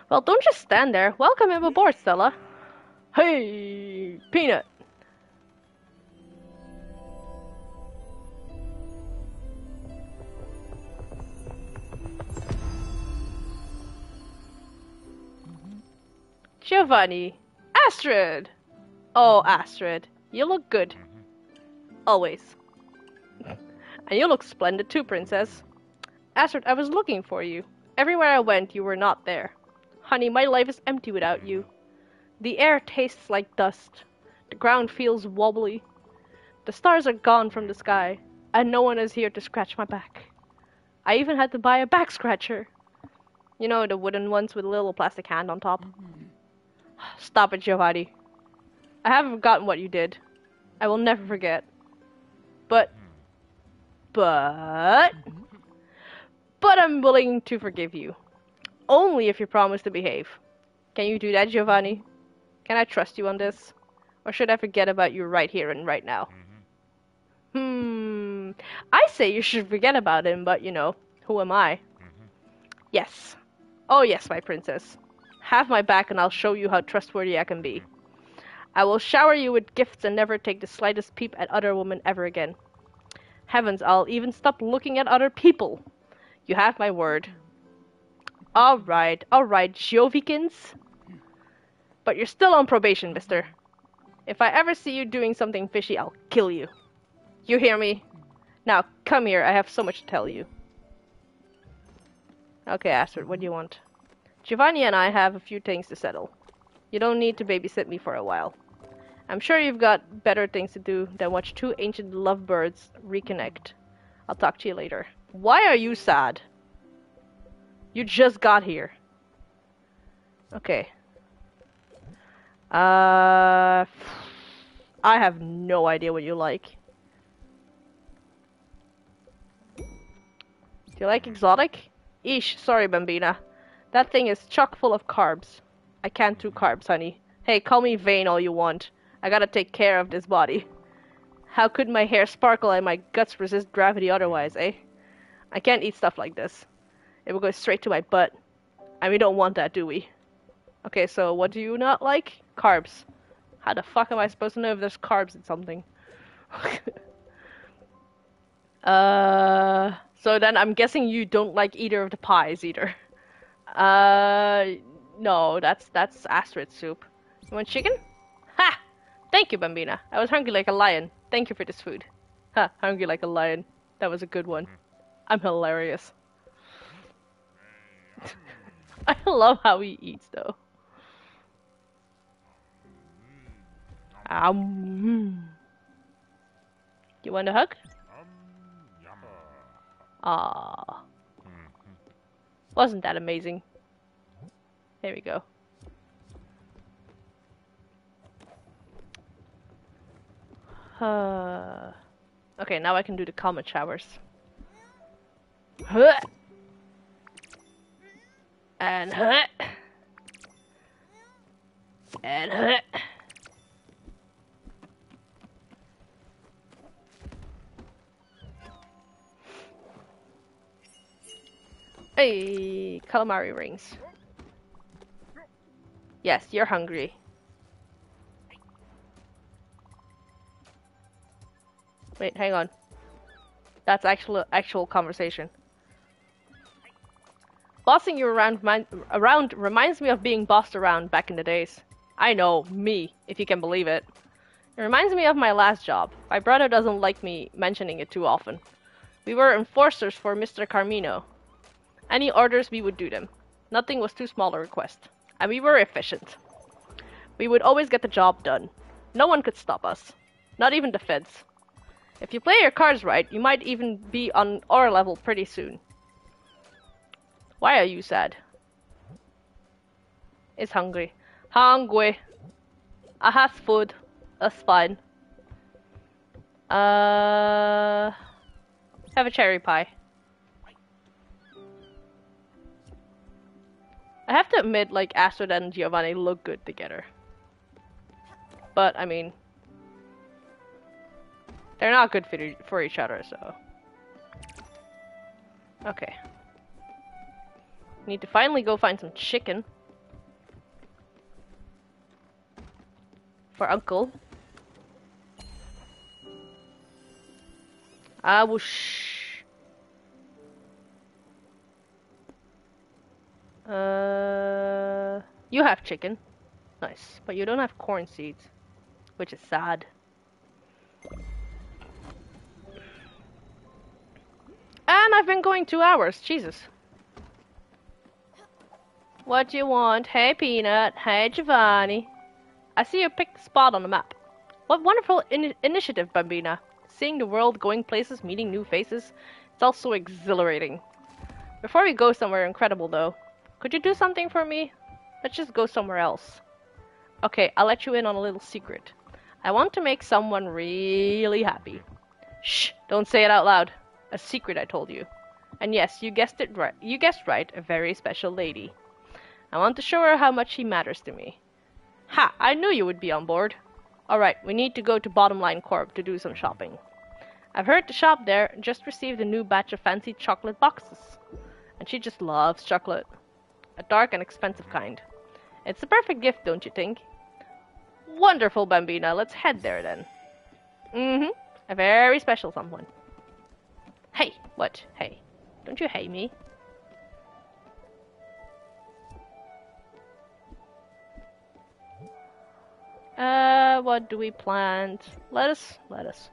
Well, don't just stand there. Welcome him aboard, Stella. Hey, Peanut. Giovanni. Astrid! Oh, Astrid. You look good. Always. and you look splendid too, Princess. Astrid, I was looking for you. Everywhere I went, you were not there. Honey, my life is empty without you. The air tastes like dust. The ground feels wobbly. The stars are gone from the sky, and no one is here to scratch my back. I even had to buy a back scratcher. You know, the wooden ones with a little plastic hand on top. Mm-hmm. Stop it, Giovanni. I haven't forgotten what you did. I will never forget. But, but, but I'm willing to forgive you. Only if you promise to behave. Can you do that, Giovanni? Can I trust you on this? Or should I forget about you right here and right now? Hmm. I say you should forget about him, but you know, who am I? Yes. Oh, yes, my princess. Have my back and I'll show you how trustworthy I can be. I will shower you with gifts and never take the slightest peep at other women ever again. Heavens, I'll even stop looking at other people. You have my word. Alright, alright, Jovikins. But you're still on probation, mister. If I ever see you doing something fishy, I'll kill you. You hear me? Now, come here, I have so much to tell you. Okay, Astrid, what do you want? Giovanni and I have a few things to settle. You don't need to babysit me for a while. I'm sure you've got better things to do than watch two ancient lovebirds reconnect. I'll talk to you later. Why are you sad? You just got here. Okay. Uh, I have no idea what you like. Do you like exotic? Eesh, sorry, Bambina. That thing is chock full of carbs. I can't do carbs, honey. Hey, call me vain all you want. I gotta take care of this body. How could my hair sparkle and my guts resist gravity otherwise, eh? I can't eat stuff like this. It will go straight to my butt. And we don't want that, do we? Okay, so what do you not like? Carbs. How the fuck am I supposed to know if there's carbs in something? [laughs] uh, so then I'm guessing you don't like either of the pies either. Uh, no, that's that's Astrid soup. You want chicken? Ha! Thank you, Bambina. I was hungry like a lion. Thank you for this food. Ha! Hungry like a lion. That was a good one. I'm hilarious. [laughs] I love how he eats, though. Um. You want a hug? Ah. Wasn't that amazing? There we go. Uh, okay, now I can do the comet showers. Huh. And huh. And huh. Hey, calamari rings. Yes, you're hungry. Wait, hang on. That's actual actual conversation. Bossing you around around reminds me of being bossed around back in the days. I know, me, if you can believe it. It reminds me of my last job. My brother doesn't like me mentioning it too often. We were enforcers for Mr. Carmino. Any orders, we would do them. Nothing was too small a request. And we were efficient. We would always get the job done. No one could stop us. Not even the feds. If you play your cards right, you might even be on our level pretty soon. Why are you sad? Is hungry. Hungry. I have food. That's fine. Uh, have a cherry pie. I have to admit, like, Astrid and Giovanni look good together. But, I mean... They're not good for, e- for each other, so. Okay. Need to finally go find some chicken. For Uncle. I will Uh, you have chicken. Nice. But you don't have corn seeds. Which is sad. And I've been going two hours. Jesus. What do you want? Hey, Peanut. Hey, Giovanni. I see you picked spot on the map. What wonderful in- initiative, Bambina. Seeing the world, going places, meeting new faces. It's all so exhilarating. Before we go somewhere incredible, though, could you do something for me? Let's just go somewhere else. Okay, I'll let you in on a little secret. I want to make someone really happy. Shh, don't say it out loud. A secret I told you. And yes, you guessed it right. You guessed right, a very special lady. I want to show her how much she matters to me. Ha, I knew you would be on board. Alright, we need to go to Bottom Line Corp to do some shopping. I've heard the shop there just received a new batch of fancy chocolate boxes. And she just loves chocolate. A dark and expensive kind. It's the perfect gift, don't you think? Wonderful, Bambina. Let's head there then. Mm-hmm. A very special someone. Hey, what? Hey. Don't you hate me? Uh, what do we plant? Lettuce? Lettuce.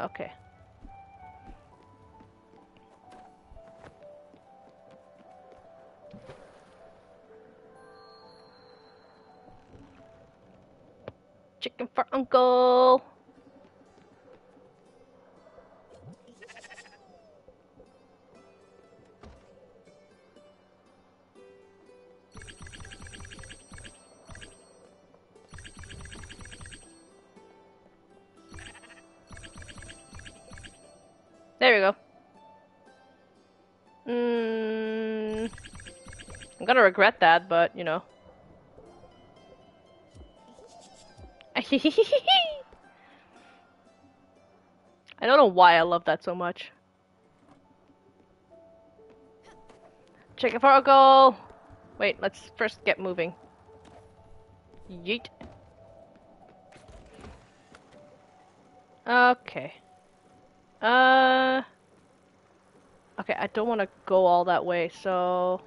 Okay. Chicken for Uncle. There we go. Mm, I'm gonna regret that, but you know. [laughs] I don't know why I love that so much. Chicken for a goal. Wait, let's first get moving. Yeet. Okay. Uh. Okay, I don't want to go all that way, so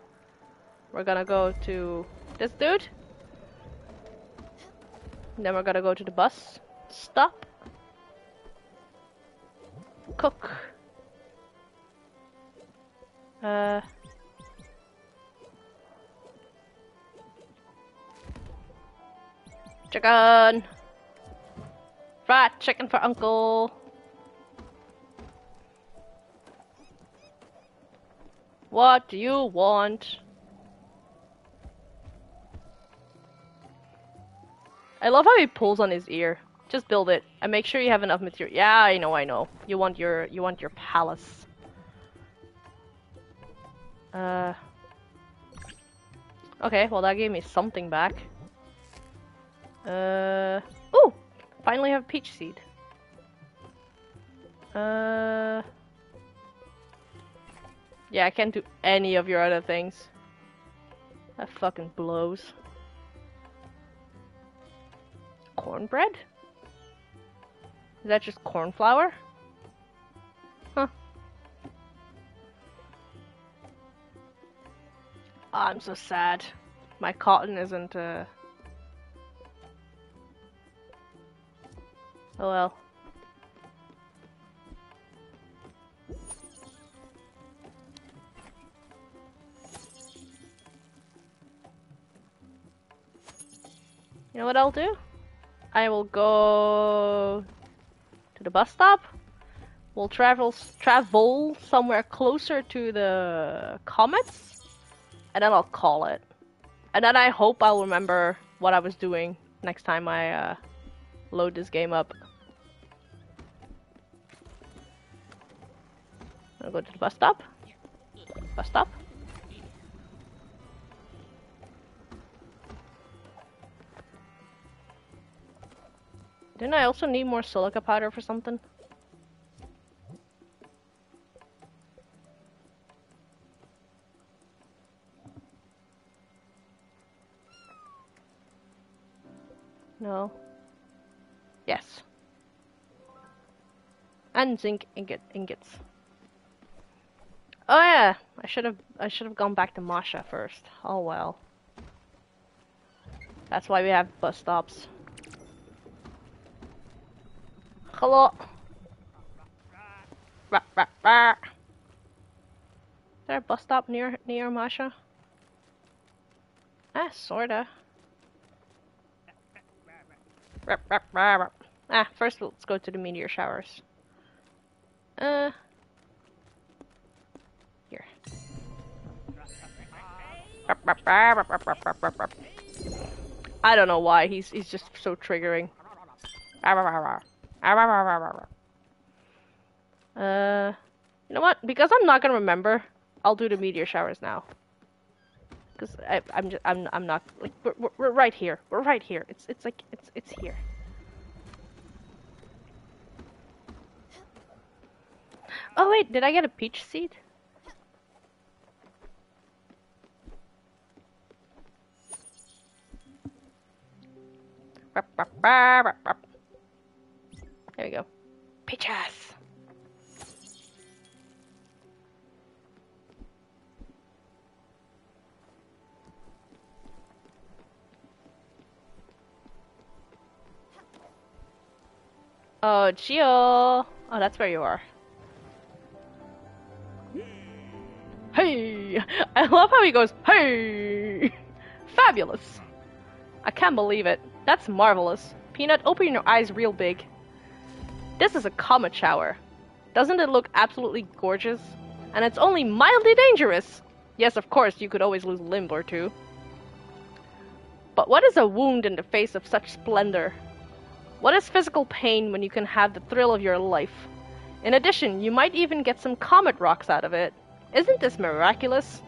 we're gonna go to this dude. Then we're gonna go to the bus stop. Cook. Uh. Chicken. Fried chicken for Uncle. What do you want? I love how he pulls on his ear. Just build it and make sure you have enough material. Yeah, I know, I know. You want your you want your palace. Uh. Okay, well that gave me something back. Uh. Ooh, finally have peach seed. Uh. Yeah, I can't do any of your other things. That fucking blows. Cornbread? Is that just corn flour? Huh. Oh, I'm so sad. My cotton isn't, uh... Oh well. You know what I'll do? I will go to the bus stop. We'll travel travel somewhere closer to the comets, and then I'll call it. And then I hope I'll remember what I was doing next time I uh, load this game up. I'll go to the bus stop. Bus stop. Didn't I also need more silica powder for something? No. Yes. And zinc ingot ingots. Oh yeah, I should have I should have gone back to Masha first. Oh well. That's why we have bus stops. Hello. Rah, rah, rah. Is there a bus stop near near Masha? Ah, sorta. Ah, first let's go to the meteor showers. Uh, here. I don't know why he's he's just so triggering. Uh, you know what? Because I'm not gonna remember, I'll do the meteor showers now. Because I'm just I'm I'm not like we're, we're, right here. We're right here. It's it's like it's it's here. Oh wait, did I get a peach seed? There we go. Peaches! Oh, Geo! Oh, that's where you are. Hey! I love how he goes, hey! Fabulous! I can't believe it. That's marvelous. Peanut, open your eyes real big. This is a comet shower. Doesn't it look absolutely gorgeous? And it's only mildly dangerous! Yes, of course, you could always lose a limb or two. But what is a wound in the face of such splendor? What is physical pain when you can have the thrill of your life? In addition, you might even get some comet rocks out of it. Isn't this miraculous?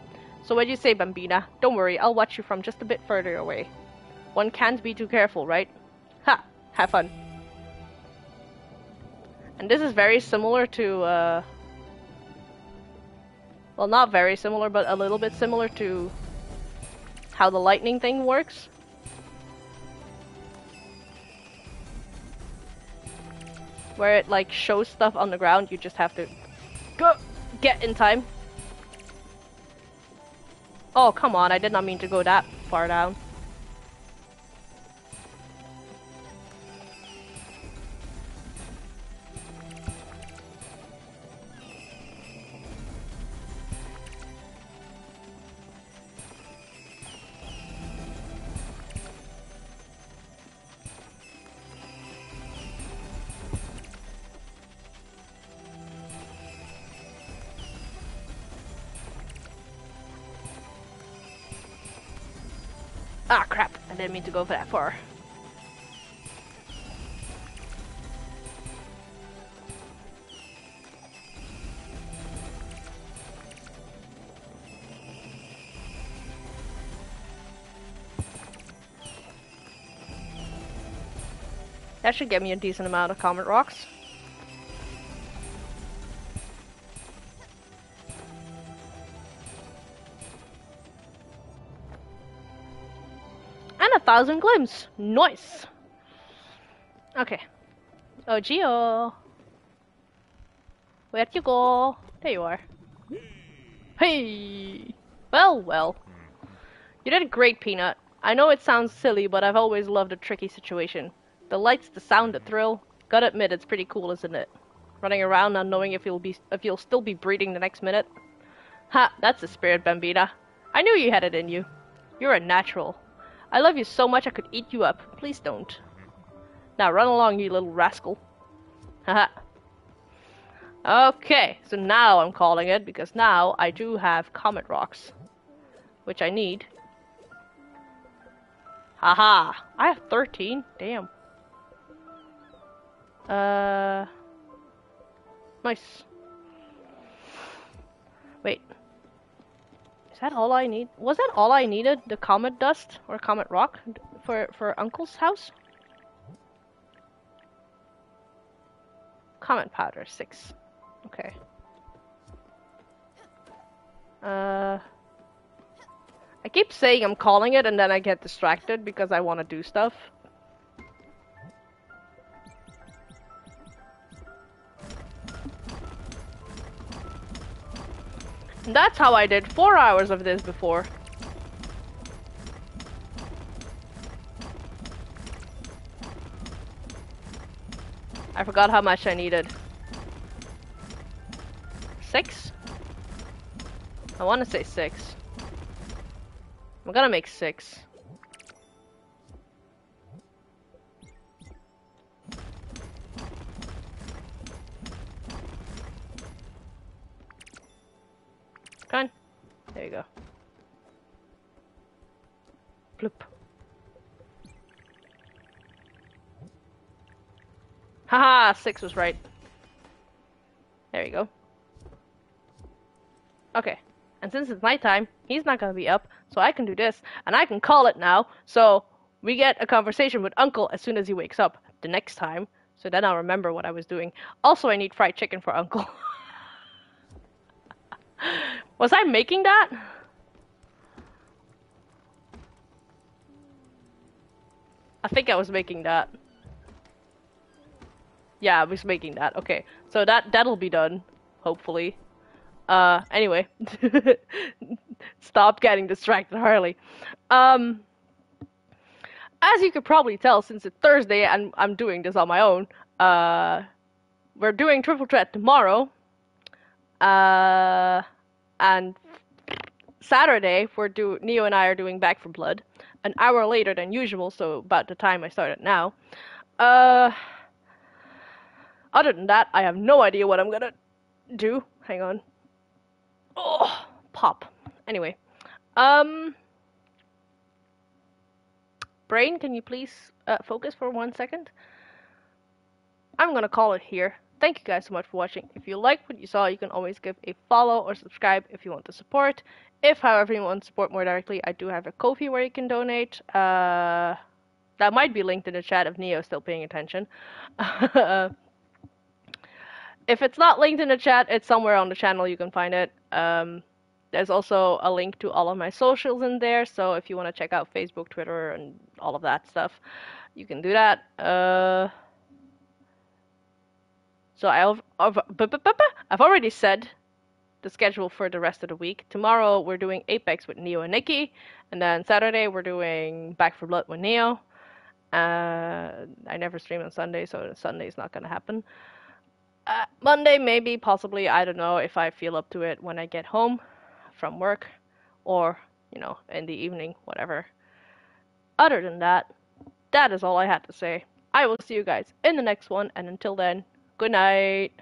So what do you say, Bambina? Don't worry, I'll watch you from just a bit further away. One can't be too careful, right? Ha! Have fun. And this is very similar to, uh... Well, not very similar, but a little bit similar to how the lightning thing works. Where it, like, shows stuff on the ground, you just have to go get in time. Oh, come on, I did not mean to go that far down. Ah, crap. I didn't mean to go for that far. That should get me a decent amount of comet rocks. Thousand glims. Nice. Okay. Oh, Geo. Where'd you go? There you are. Hey. Well, well. You did a great, Peanut. I know it sounds silly, but I've always loved a tricky situation. The lights, the sound, the thrill. Gotta admit, it's pretty cool, isn't it? Running around not knowing if you'll be if you'll still be breathing the next minute. Ha, that's the spirit, Bambina. I knew you had it in you. You're a natural. I love you so much I could eat you up. Please don't. Now run along, you little rascal. [laughs] Haha. okay, so now I'm calling it because now I do have comet rocks. Which I need. Haha. I have 13. Damn. Uh. Nice. That all I need? Was that all I needed? The comet dust or comet rock for for Uncle's house? Comet powder, six. Okay. Uh, I keep saying I'm calling it and then I get distracted because I want to do stuff. That's how I did four hours of this before. I forgot how much I needed. Six? I want to say six. I'm gonna make six. There you go. Bloop. Haha, six was right. There you go. Okay. And since it's nighttime, he's not gonna be up, so I can do this, and I can call it now, so we get a conversation with Uncle as soon as he wakes up the next time, so then I'll remember what I was doing. Also, I need fried chicken for Uncle. [laughs] was I making that? I think I was making that. Yeah, I was making that. Okay, so that that'll be done, hopefully. Uh, anyway, [laughs] stop getting distracted, Harley. Um, as you could probably tell, since it's Thursday and I'm doing this on my own, uh, we're doing Triple Threat tomorrow. Uh, and Saturday, we're do Neo and I are doing Back 4 Blood, an hour later than usual, so about the time I started now. Uh, other than that, I have no idea what I'm gonna do. Hang on. Oh, pop. Anyway, um, brain, can you please uh, focus for one second? I'm gonna call it here. Thank you guys so much for watching. If you liked what you saw, you can always give a follow or subscribe if you want to support. If, however, you want to support more directly, I do have a Ko-fi where you can donate. Uh, that might be linked in the chat if Neo is still paying attention. [laughs] if it's not linked in the chat, it's somewhere on the channel. You can find it. Um, there's also a link to all of my socials in there. So if you want to check out Facebook, Twitter, and all of that stuff, you can do that. Uh, so I've, I've, I've already said the schedule for the rest of the week. Tomorrow we're doing Apex with Neo and Nikki, and then Saturday we're doing Back 4 Blood with Neo. Uh, I never stream on Sunday, so Sunday's not gonna happen. Uh, Monday, maybe, possibly. I don't know if I feel up to it when I get home from work or, you know, in the evening, whatever. Other than that, that is all I had to say. I will see you guys in the next one, and until then, good night.